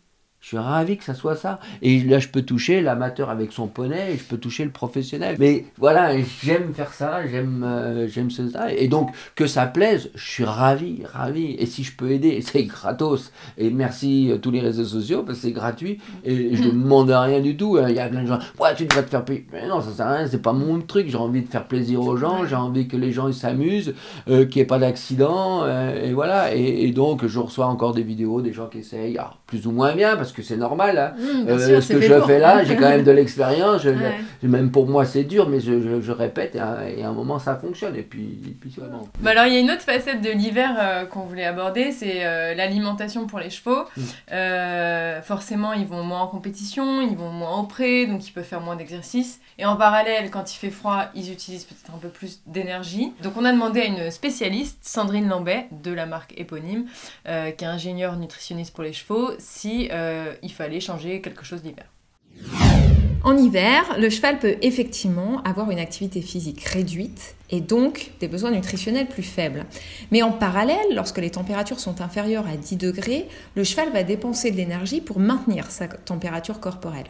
Je suis ravi que ça soit ça. Et là, je peux toucher l'amateur avec son poney et je peux toucher le professionnel. Mais voilà, j'aime faire ça, j'aime euh, j'aime ce- ça. Et donc, que ça plaise, je suis ravi, ravi. Et si je peux aider, [LAUGHS] c'est gratos. Et merci euh, tous les réseaux sociaux parce que c'est gratuit. Et je ne demande rien du tout. hein. Il y a plein de gens, ouais, tu devrais te faire payer. Mais non, ça sert à rien, c'est pas mon truc. J'ai envie de faire plaisir aux gens, j'ai envie que les gens ils s'amusent, euh, qu'il n'y ait pas d'accident. euh, et voilà. Et, et donc, je reçois encore des vidéos des gens qui essayent, alors, plus ou moins bien, parce que c'est normal. hein. Bien Euh, sûr, ce que je fais là, [LAUGHS] j'ai quand même de l'expérience. Ouais. Même pour moi, c'est dur, mais je, je- je répète et à, et à un moment, ça fonctionne. Et puis, et puis vraiment. Bah alors il y a une autre facette de l'hiver euh, qu'on voulait aborder, c'est euh, l'alimentation pour les chevaux. Mm. Euh, forcément ils vont moins en compétition, ils vont moins au pré, donc ils peuvent faire moins d'exercice. Et en parallèle, quand il fait froid, ils utilisent peut-être un peu plus d'énergie. Donc on a demandé à une spécialiste, Sandrine Lambet, de la marque éponyme, euh, qui est ingénieure nutritionniste pour les chevaux, si euh, il fallait changer quelque chose l'hiver. En hiver, le cheval peut effectivement avoir une activité physique réduite et donc des besoins nutritionnels plus faibles. Mais en parallèle, lorsque les températures sont inférieures à 10 degrés, le cheval va dépenser de l'énergie pour maintenir sa température corporelle.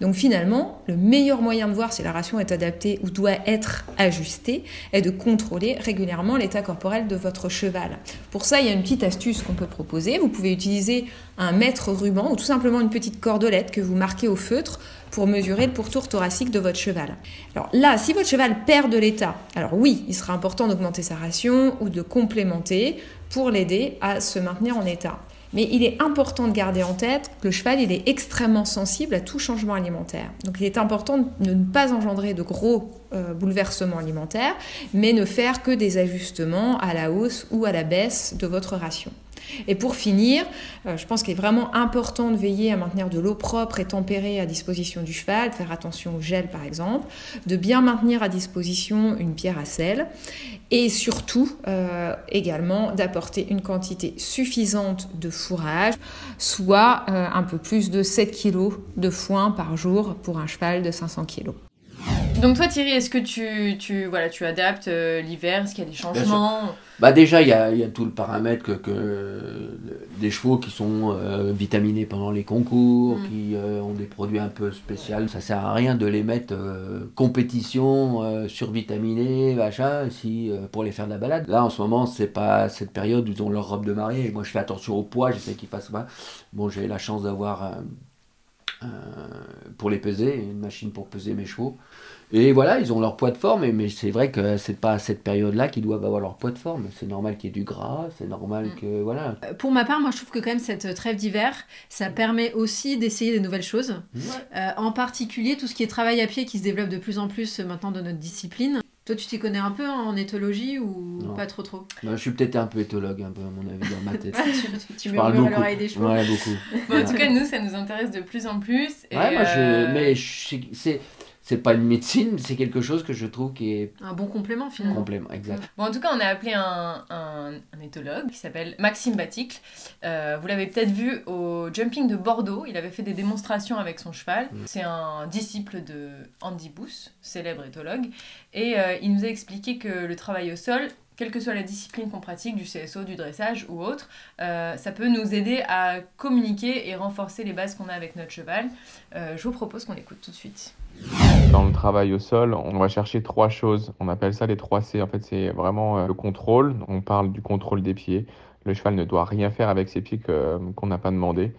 Donc finalement, le meilleur moyen de voir si la ration est adaptée ou doit être ajustée est de contrôler régulièrement l'état corporel de votre cheval. Pour ça, il y a une petite astuce qu'on peut proposer. Vous pouvez utiliser un mètre ruban ou tout simplement une petite cordelette que vous marquez au feutre pour mesurer le pourtour thoracique de votre cheval. Alors là, si votre cheval perd de l'état, alors oui, il sera important d'augmenter sa ration ou de complémenter pour l'aider à se maintenir en état. Mais il est important de garder en tête que le cheval, est extrêmement sensible à tout changement alimentaire. Donc il est important de ne pas engendrer de gros euh, bouleversements alimentaires, mais ne faire que des ajustements à la hausse ou à la baisse de votre ration. Et pour finir, euh, je pense qu'il est vraiment important de veiller à maintenir de l'eau propre et tempérée à disposition du cheval, de faire attention au gel par exemple, de bien maintenir à disposition une pierre à sel et surtout euh, également d'apporter une quantité suffisante de fourrage, soit euh, un peu plus de 7 kg de foin par jour pour un cheval de 500 kg. Donc toi Thierry, est-ce que tu, tu, voilà, tu adaptes euh, l'hiver? Est-ce qu'il y a des changements? Bah déjà, il y a, il y a tout le paramètre que, que des chevaux qui sont euh, vitaminés pendant les concours, Mm. qui euh, ont des produits un peu spéciaux. Ça sert à rien de les mettre compétition, survitaminés, machin, si, pour les faire de la balade. Là, en ce moment, c'est pas cette période où ils ont leur robe de mariée. Moi, je fais attention au poids, j'essaie qu'ils fassent pas. Bon, j'ai la chance d'avoir euh, pour les peser, une machine pour peser mes chevaux. Et voilà, ils ont leur poids de forme, mais c'est vrai que c'est pas à cette période-là qu'ils doivent avoir leur poids de forme. C'est normal qu'il y ait du gras, c'est normal Mm. que. Voilà. Euh, Pour ma part, moi je trouve que quand même cette trêve d'hiver, ça permet aussi d'essayer des nouvelles choses. Euh, en particulier tout ce qui est travail à pied qui se développe de plus en plus euh, maintenant dans notre discipline. Toi tu t'y connais un peu hein, en éthologie ou Non. pas trop trop? Je suis peut-être un peu éthologue, un peu, à mon avis, dans ma tête. [LAUGHS] Tu, tu, tu Je parle murmures à beaucoup. l'oreille des chevaux. Ouais, beaucoup. [LAUGHS] Bon, en tout cas, nous, ça nous intéresse de plus en plus. et, Ouais, moi, je, mais je c'est, c'est pas une médecine, c'est quelque chose que je trouve qui est Un bon complément finalement. complément, exact. Bon, en tout cas, on a appelé un, un, un éthologue qui s'appelle Maxime Baticle. Euh, vous l'avez peut-être vu au jumping de Bordeaux. Il avait fait des démonstrations avec son cheval. Mm. C'est un disciple de Andy Booth, célèbre éthologue. Et euh, il nous a expliqué que le travail au sol, quelle que soit la discipline qu'on pratique, du CSO, du dressage ou autre, euh, ça peut nous aider à communiquer et renforcer les bases qu'on a avec notre cheval. Euh, je vous propose qu'on l'écoute tout de suite. Dans le travail au sol, on va chercher trois choses. On appelle ça les 3 C. En fait, c'est vraiment euh, le contrôle. On parle du contrôle des pieds. Le cheval ne doit rien faire avec ses pieds que- qu'on n'a pas demandé.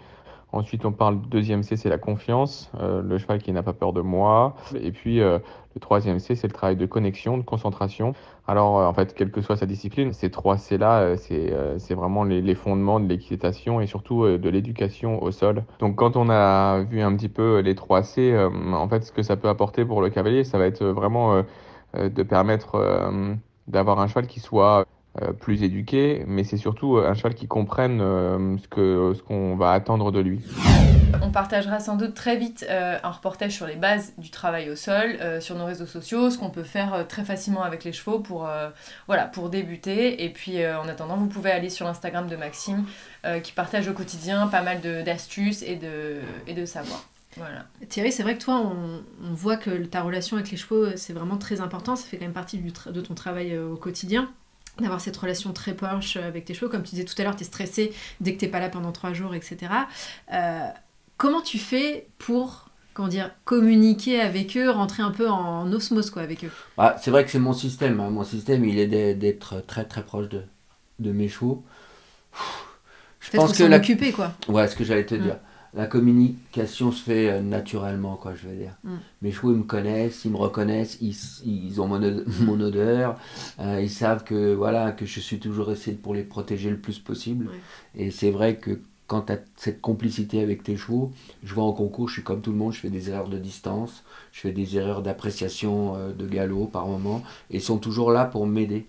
Ensuite, on parle deuxième C, c'est la confiance, euh, le cheval qui n'a pas peur de moi. Et puis, euh, le troisième C, c'est le travail de connexion, de concentration. Alors, euh, en fait, quelle que soit sa discipline, ces trois C-là, c'est c'est vraiment les, les, fondements de l'équitation et surtout de l'éducation au sol. Donc, quand on a vu un petit peu les trois C, en fait, ce que ça peut apporter pour le cavalier, ça va être vraiment de permettre d'avoir un cheval qui soit euh, plus éduqué, mais c'est surtout euh, un cheval qui comprenne euh, ce que ce qu'on va attendre de lui. On partagera sans doute très vite un reportage sur les bases du travail au sol, sur nos réseaux sociaux, ce qu'on peut faire très facilement avec les chevaux pour, voilà, pour débuter. Et puis en attendant, vous pouvez aller sur l'Instagram de Maxime qui partage au quotidien pas mal d'astuces et de, et de savoirs. Voilà. Thierry, c'est vrai que toi, on, on, voit que ta relation avec les chevaux, c'est vraiment très important. Ça fait quand même partie du de ton travail au quotidien d'avoir cette relation très proche avec tes chevaux. Comme tu disais tout à l'heure, tu es stressé dès que tu n'es pas là pendant trois jours, etc. Euh, comment tu fais pour comment dire, communiquer avec eux, rentrer un peu en osmose quoi, avec eux? Ah, C'est vrai que c'est mon système. Hein. Mon système, il est d'être très très proche de, de mes chevaux. Je pense que la... quoi. Ouais, ce que j'allais te dire la communication se fait euh, naturellement, quoi, je veux dire. Mm. Mes chevaux, ils me connaissent, ils me reconnaissent, ils, ils ont mon, odeur, euh, ils savent que, voilà, que je suis toujours essayé pour les protéger le plus possible. Et c'est vrai que quand tu as cette complicité avec tes chevaux, je vois en concours, je suis comme tout le monde, je fais des erreurs de distance, je fais des erreurs d'appréciation euh, de galop par moment, et ils sont toujours là pour m'aider.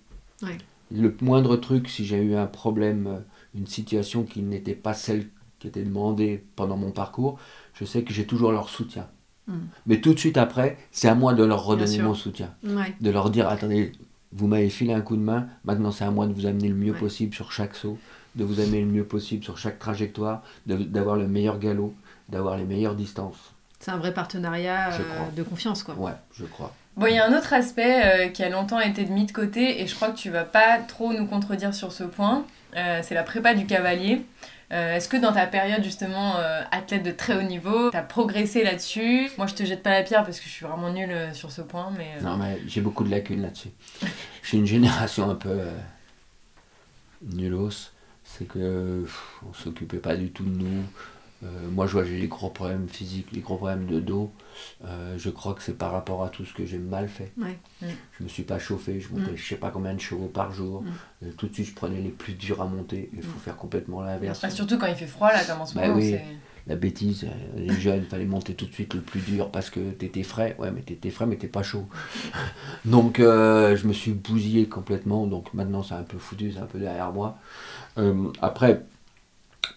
Le moindre truc, si j'ai eu un problème, une situation qui n'était pas celle qui étaient demandés pendant mon parcours, je sais que j'ai toujours leur soutien. Hmm. Mais tout de suite après, c'est à moi de leur redonner mon soutien. De leur dire, attendez, vous m'avez filé un coup de main, maintenant c'est à moi de vous amener le mieux possible sur chaque saut, de vous amener le mieux possible sur chaque trajectoire, d'avoir le meilleur galop, d'avoir les meilleures distances. C'est un vrai partenariat euh, de confiance, quoi. Ouais, je crois. Bon, il y a un autre aspect euh, qui a longtemps été mis de côté, et je crois que tu vas pas trop nous contredire sur ce point, euh, c'est la prépa du cavalier. Euh, est-ce que dans ta période justement euh, athlète de très haut niveau, tu as progressé là-dessus Moi je te jette pas la pierre parce que je suis vraiment nulle euh, sur ce point. Mais, Non mais j'ai beaucoup de lacunes là-dessus. suis une génération un peu nullos. C'est que on s'occupait pas du tout de nous. Euh, moi, je vois j'ai des gros problèmes physiques, des gros problèmes de dos. Euh, je crois que c'est par rapport à tout ce que j'ai mal fait. Ouais. Mm. Je me suis pas chauffé, je montais mm. je sais pas combien de chevaux par jour. Mm. Euh, tout de suite, je prenais les plus durs à monter. Il faut faire complètement l'inverse. Ah, surtout quand il fait froid, là, comme en ce bah moment. Oui. La bêtise, les jeunes, il fallait monter tout de suite le plus dur parce que tu étais frais. Ouais, mais tu étais frais, mais t'es pas chaud. [LAUGHS] donc, je me suis bousillé complètement. Donc, maintenant, c'est un peu foutu, c'est un peu derrière moi. après,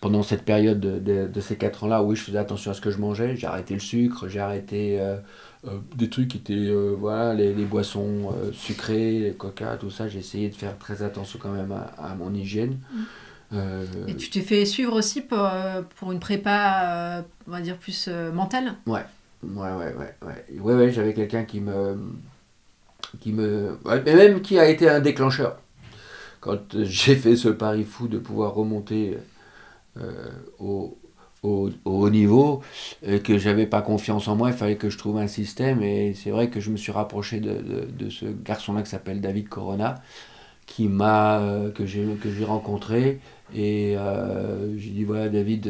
pendant cette période de, ces 4 ans-là, oui, je faisais attention à ce que je mangeais. J'ai arrêté le sucre, j'ai arrêté euh, euh, des trucs qui étaient, euh, voilà, les, boissons sucrées, les coca, tout ça. J'ai essayé de faire très attention quand même à, mon hygiène. Mmh. Et tu t'es fait suivre aussi pour, pour une prépa, on va dire, plus mentale? Ouais, ouais, ouais, ouais. Ouais, ouais, ouais j'avais quelqu'un qui me... Qui me... mais même qui a été un déclencheur. Quand j'ai fait ce pari fou de pouvoir remonter au, au, haut niveau, et que j'avais pas confiance en moi, il fallait que je trouve un système. Et c'est vrai que je me suis rapproché de, de, ce garçon-là qui s'appelle David Corona, qui m'a euh, que j'ai rencontré et euh, j'ai dit voilà David,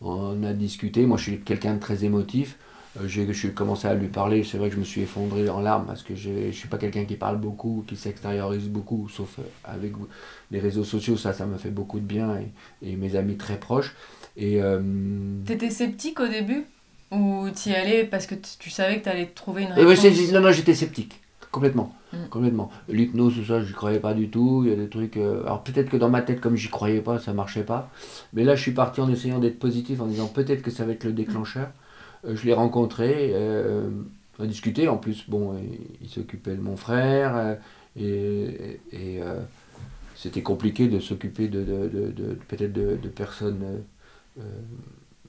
on a discuté. Moi, je suis quelqu'un de très émotif. J'ai je commencé à lui parler, c'est vrai que je me suis effondré en larmes parce que je ne suis pas quelqu'un qui parle beaucoup, qui s'extériorise beaucoup, sauf avec les réseaux sociaux, ça, ça me fait beaucoup de bien et, mes amis très proches. Et, euh, T'étais sceptique au début? Ou t'y allais parce que tu savais que t'allais trouver une euh, réponse? Non, non, j'étais sceptique, complètement. Mm. Complètement. L'hypnose, tout ça, j'y croyais pas du tout. Il y a des trucs. Euh, alors peut-être que dans ma tête, comme j'y croyais pas, ça marchait pas. Mais là, je suis parti en essayant d'être positif, en disant peut-être que ça va être le déclencheur. Je l'ai rencontré, on a discuté. En plus, bon, il, s'occupait de mon frère et, et c'était compliqué de s'occuper de, peut-être de, personnes euh,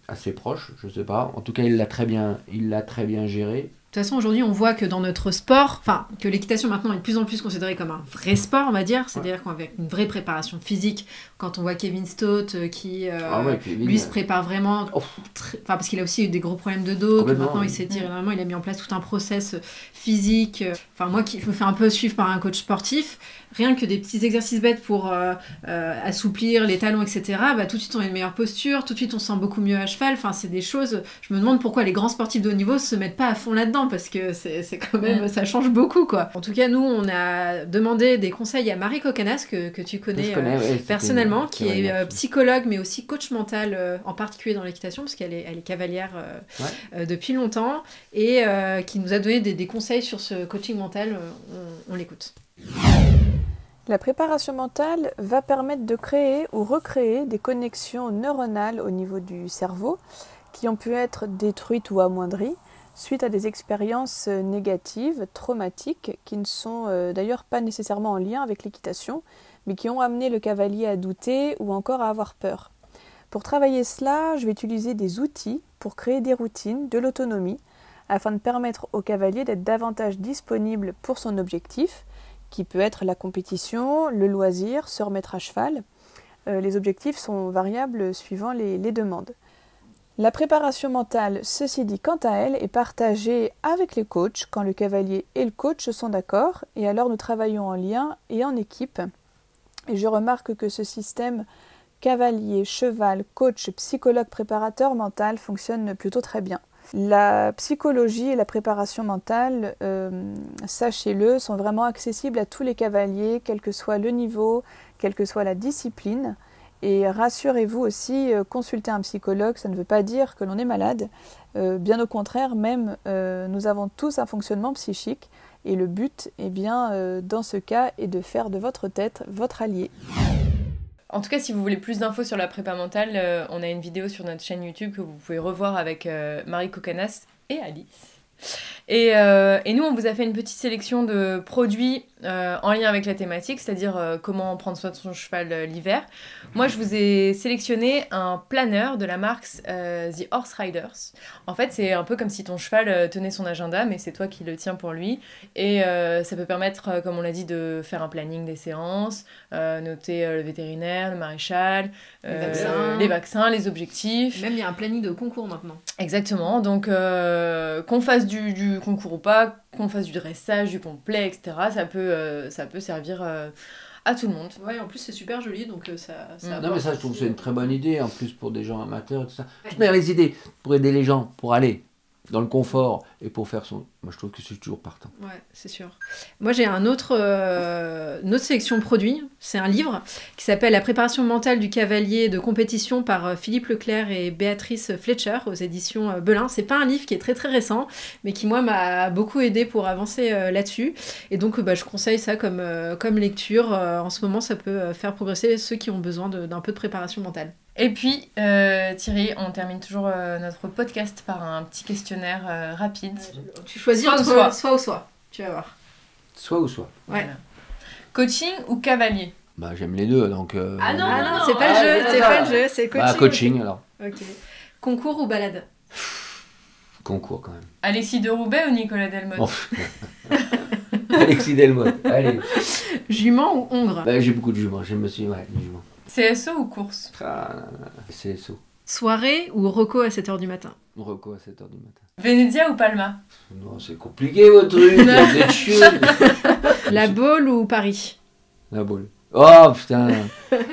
assez proches, je sais pas. En tout cas, il l'a très bien, il l'a très bien géré. De toute façon, aujourd'hui, on voit que dans notre sport, enfin, que l'équitation maintenant est de plus en plus considérée comme un vrai sport, on va dire. C'est-à-dire qu'avec une vraie préparation physique, quand on voit Kevin Stott euh, qui, euh, Ah ouais, Kevin, lui, euh, se prépare vraiment, enfin, parce qu'il a aussi eu des gros problèmes de dos, que maintenant il oui. s'étire énormément, il a mis en place tout un process physique. Enfin, moi, qui je me fais un peu suivre par un coach sportif, rien que des petits exercices bêtes pour euh, euh, assouplir les talons, etc., bah, tout de suite on a une meilleure posture, tout de suite on se sent beaucoup mieux à cheval. Enfin, c'est des choses. Je me demande pourquoi les grands sportifs de haut niveau se mettent pas à fond là-dedans parce que c'est c'est quand même. Mm. Ça change beaucoup, quoi. En tout cas, nous, on a demandé des conseils à Marie Cocanas, que, que tu connais. Euh, connais, ouais, c'était personnellement, qui est euh, psychologue mais aussi coach mental, euh, en particulier dans l'équitation, parce qu'elle est, elle est cavalière euh, Ouais. euh, depuis longtemps, et euh, qui nous a donné des, des conseils sur ce coaching mental. euh, on on l'écoute. La préparation mentale va permettre de créer ou recréer des connexions neuronales au niveau du cerveau qui ont pu être détruites ou amoindries suite à des expériences euh, négatives, traumatiques, qui ne sont euh, d'ailleurs pas nécessairement en lien avec l'équitation, mais qui ont amené le cavalier à douter ou encore à avoir peur. Pour travailler cela, je vais utiliser des outils pour créer des routines, de l'autonomie, afin de permettre au cavalier d'être davantage disponible pour son objectif, qui peut être la compétition, le loisir, se remettre à cheval. Euh, les objectifs sont variables suivant les, les demandes. La préparation mentale, ceci dit, quant à elle, est partagée avec les coachs quand le cavalier et le coach sont d'accord, et alors nous travaillons en lien et en équipe. Et je remarque que ce système cavalier, cheval, coach, psychologue, préparateur mental fonctionne plutôt très bien. La psychologie et la préparation mentale, euh, sachez-le, sont vraiment accessibles à tous les cavaliers, quel que soit le niveau, quelle que soit la discipline. Et rassurez-vous aussi, euh, consulter un psychologue, ça ne veut pas dire que l'on est malade. Euh, bien au contraire, même, euh, nous avons tous un fonctionnement psychique. Et le but, eh bien, dans ce cas, est de faire de votre tête votre allié. En tout cas, si vous voulez plus d'infos sur la prépa mentale, on a une vidéo sur notre chaîne YouTube que vous pouvez revoir avec Marie Cocanas et Alice. Et nous, on vous a fait une petite sélection de produits euh, en lien avec la thématique, c'est-à-dire euh, comment prendre soin de son cheval euh, l'hiver. Moi, je vous ai sélectionné un planeur de la marque The Horse Riders. En fait, c'est un peu comme si ton cheval tenait son agenda, mais c'est toi qui le tiens pour lui. Et ça peut permettre, comme on l'a dit, de faire un planning des séances, noter le vétérinaire, le maréchal, vaccins. les vaccins, les objectifs. Même il y a un planning de concours maintenant. Exactement, donc qu'on fasse du, du concours ou pas, qu'on fasse du dressage, du complet, etc., ça peut, euh, ça peut servir euh, à tout le monde. Ouais, en plus c'est super joli, donc euh, ça. ça. Non, mais ça, je trouve que c'est une très bonne idée, en plus pour des gens amateurs et tout ça. Ouais. Les idées pour aider les gens, pour aller dans le confort et pour faire son. Moi, je trouve que c'est toujours partant. Ouais, c'est sûr. Moi, j'ai un autre, euh, une autre sélection de produits. C'est un livre qui s'appelle La préparation mentale du cavalier de compétition par euh, Philippe Leclerc et Béatrice Fletcher aux éditions euh, Belin. C'est pas un livre qui est très très récent, mais qui moi m'a beaucoup aidé pour avancer euh, là-dessus. Et donc, bah, je conseille ça comme, euh, comme lecture. En ce moment, ça peut faire progresser ceux qui ont besoin d'un peu de préparation mentale. Et puis, euh, Thierry, on termine toujours euh, notre podcast par un petit questionnaire euh, rapide. Tu choisis Soit ou soit. soit ou soit. Tu vas voir. Soit ou soit. Ouais. Voilà. Coaching ou cavalier? Bah, j'aime les deux, donc. euh, Ah non, Ah non, non, non, c'est pas ah, le jeu, c'est pas le jeu, c'est coaching. Bah, coaching alors. Ok. Concours ou balade? Concours quand même. Alexis de Roubaix ou Nicolas Delmotte? Oh. [LAUGHS] Alexis Delmotte. Allez. Jument ou hongre? Bah, j'ai beaucoup de juments. Ouais, les juments. CSO ou course? Ah. CSO. Soirée ou reco à 7h du matin? Reco à 7h du matin. Venezia ou Palma? Non, c'est compliqué votre truc. Vous [LAUGHS] êtes chieux. La Baule ou Paris? La boule. Oh putain.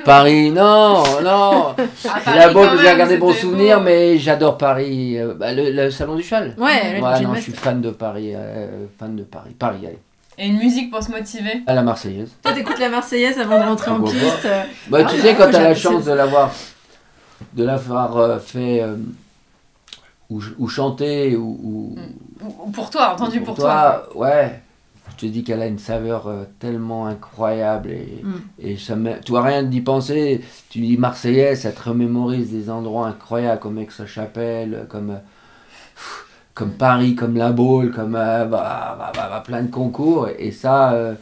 Paris, non, non. Ah, la boule, quand j'ai même, gardé bon c'était souvenir, beau. mais j'adore Paris. Euh, bah, le, le salon du cheval. Ouais, Ouais, non, je suis fan de Paris. euh, fan de Paris. Paris, allez. Et une musique pour se motiver? À la Marseillaise. Toi, t'écoutes la Marseillaise avant de rentrer en Pourquoi pas. piste. Bah, Ah, tu ouais, sais, quand moi, tu as la chance de l'avoir, de l'avoir euh, fait euh, ou, ou chanter ou, ou- ou pour toi, entendu ou pour, toi. ouais. Je te dis qu'elle a une saveur euh, tellement incroyable et, Mm. et ça me, tu vois rien d'y penser. Tu dis Marseillaise, ça te remémorise des endroits incroyables comme Aix-la-Chapelle, comme, pff, comme Paris, comme La Baule, comme euh, bah, bah, bah, bah, plein de concours. Et ça, euh,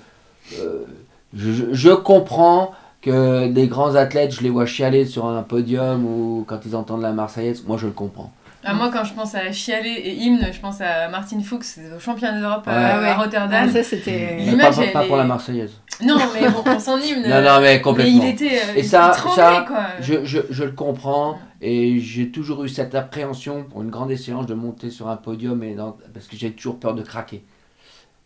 euh, je- je comprends que des grands athlètes, je les vois chialer sur un podium ou quand ils entendent la Marseillaise. Moi, je le comprends. Ah, moi, quand je pense à chialer et hymne, je pense à Martine Fuchs, au champion d'Europe Ouais. à, ouais. à Rotterdam. Ça, c'était. Mais L'image, pas, pas pour la Marseillaise. Non, mais bon, pour son hymne. [LAUGHS] Non, non, mais Mais complètement. il était. euh, Et il ça- tremblait, ça, quoi. Je, je, je le comprends et j'ai toujours eu cette appréhension pour une grande séance de monter sur un podium et dans- parce que j'ai toujours peur de craquer.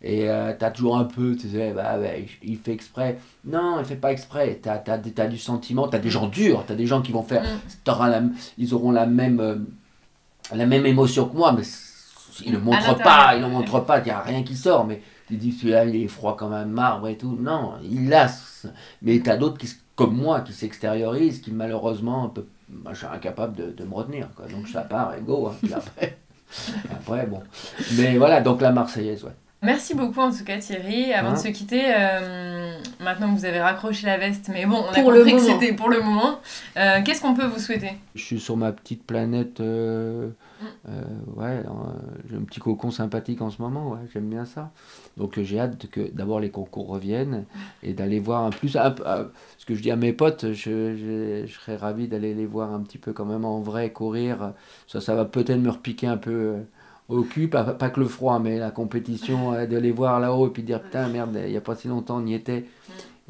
Et euh, t'as toujours un peu, tu sais, bah il fait exprès. Non, il fait pas exprès. T'as as, as du sentiment, t'as des gens durs, t'as des gens qui vont faire. Mm. la- ils auront la même, euh, la même émotion que moi, mais ils ne l'intérieur. pas, ils ne montrent pas, il n'y a rien qui sort. Mais tu dis, celui-là, il est froid comme un marbre et tout. Non, il lasse. Mais tu as d'autres qui, comme moi qui s'extériorisent, qui malheureusement, je suis incapable de, de me retenir. Quoi. Donc ça part et go. hein. Puis après, [LAUGHS] après, bon. Mais voilà, donc la Marseillaise, ouais. Merci beaucoup en tout cas Thierry. Avant Hein de se quitter, euh, maintenant que vous avez raccroché la veste, mais bon, on a Pour le compris que moment. c'était pour le moment. Euh, Qu'est-ce qu'on peut vous souhaiter? Je suis sur ma petite planète. euh, Mm. euh, ouais, j'ai un petit cocon sympathique en ce moment. Ouais, j'aime bien ça. Donc j'ai hâte que d'abord les concours reviennent et d'aller voir un plus. ce que je dis à mes potes, je, je, je serais ravi d'aller les voir un petit peu quand même en vrai courir. Ça, ça va peut-être me repiquer un peu. Au cul, pas, pas que le froid, mais la compétition, euh, de les voir là-haut et puis dire putain merde, il n'y a pas si longtemps on y était.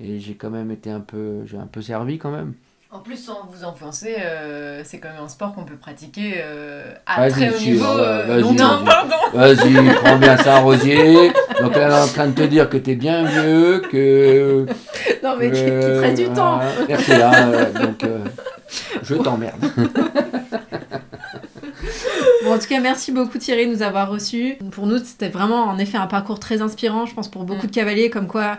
Et j'ai quand même été un peu, j'ai un peu servi quand même. En plus, sans vous enfoncer, euh, c'est quand même un sport qu'on peut pratiquer euh, à Vas-y, très haut niveau. euh, longtemps, pardon. Vas-y, prends bien ça, Rosier. Donc elle est en train de te dire que t'es bien vieux, que. Non, mais qu'il qu'il te reste du temps. Merci là, euh, donc je t'emmerde. [LAUGHS] Bon, en tout cas, merci beaucoup Thierry de nous avoir reçus. Pour nous, c'était vraiment en effet un parcours très inspirant, je pense, pour beaucoup Mm. de cavaliers, comme quoi,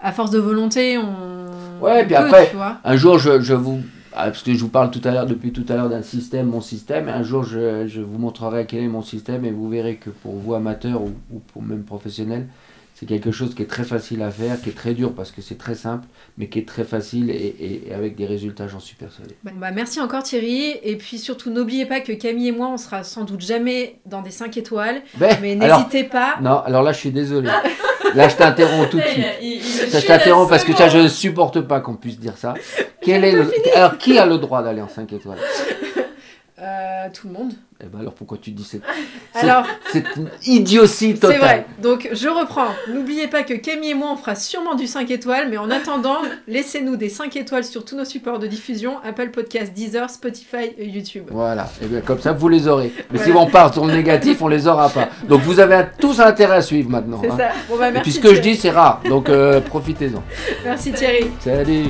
à force de volonté, on. Ouais, on puis peut, après- tu vois. Un jour, je, je vous. ah, Parce que je vous parle tout à l'heure, depuis tout à l'heure d'un système, mon système. Un jour, je, je vous montrerai quel est mon système et vous verrez que pour vous amateurs ou, ou pour même professionnels, c'est quelque chose qui est très facile à faire, qui est très dur parce que c'est très simple, mais qui est très facile et, et- avec des résultats, j'en suis persuadé. Bah, bah, merci encore Thierry. Et puis surtout, n'oubliez pas que Camille et moi, on sera sans doute jamais dans des 5 étoiles. Ben, Mais n'hésitez pas. Non, alors là, je suis désolé. Là, je t'interromps tout de [LAUGHS] suite. il- il je t'interromps parce que ça, je ne supporte pas qu'on puisse dire ça. [LAUGHS] Quel est le... Alors, qui a le droit d'aller en 5 étoiles? Euh, tout le monde. Eh ben alors, pourquoi tu dis c'est... [LAUGHS] C'est- Alors, C'est une idiotie c'est totale. vrai. Donc, je reprends. N'oubliez pas que Camille et moi, on fera sûrement du 5 étoiles. Mais en attendant, [LAUGHS] laissez-nous des 5 étoiles sur tous nos supports de diffusion Apple Podcast, Deezer, Spotify et YouTube. Voilà, et bien comme ça, vous les aurez. Mais si on part sur le négatif, on les aura pas. [LAUGHS] Donc, vous avez tous intérêt à suivre maintenant. C'est hein. ça. Bon, bah, Et merci. puis, ce que je dis, c'est rare. Donc, euh, profitez-en. Merci Thierry. Salut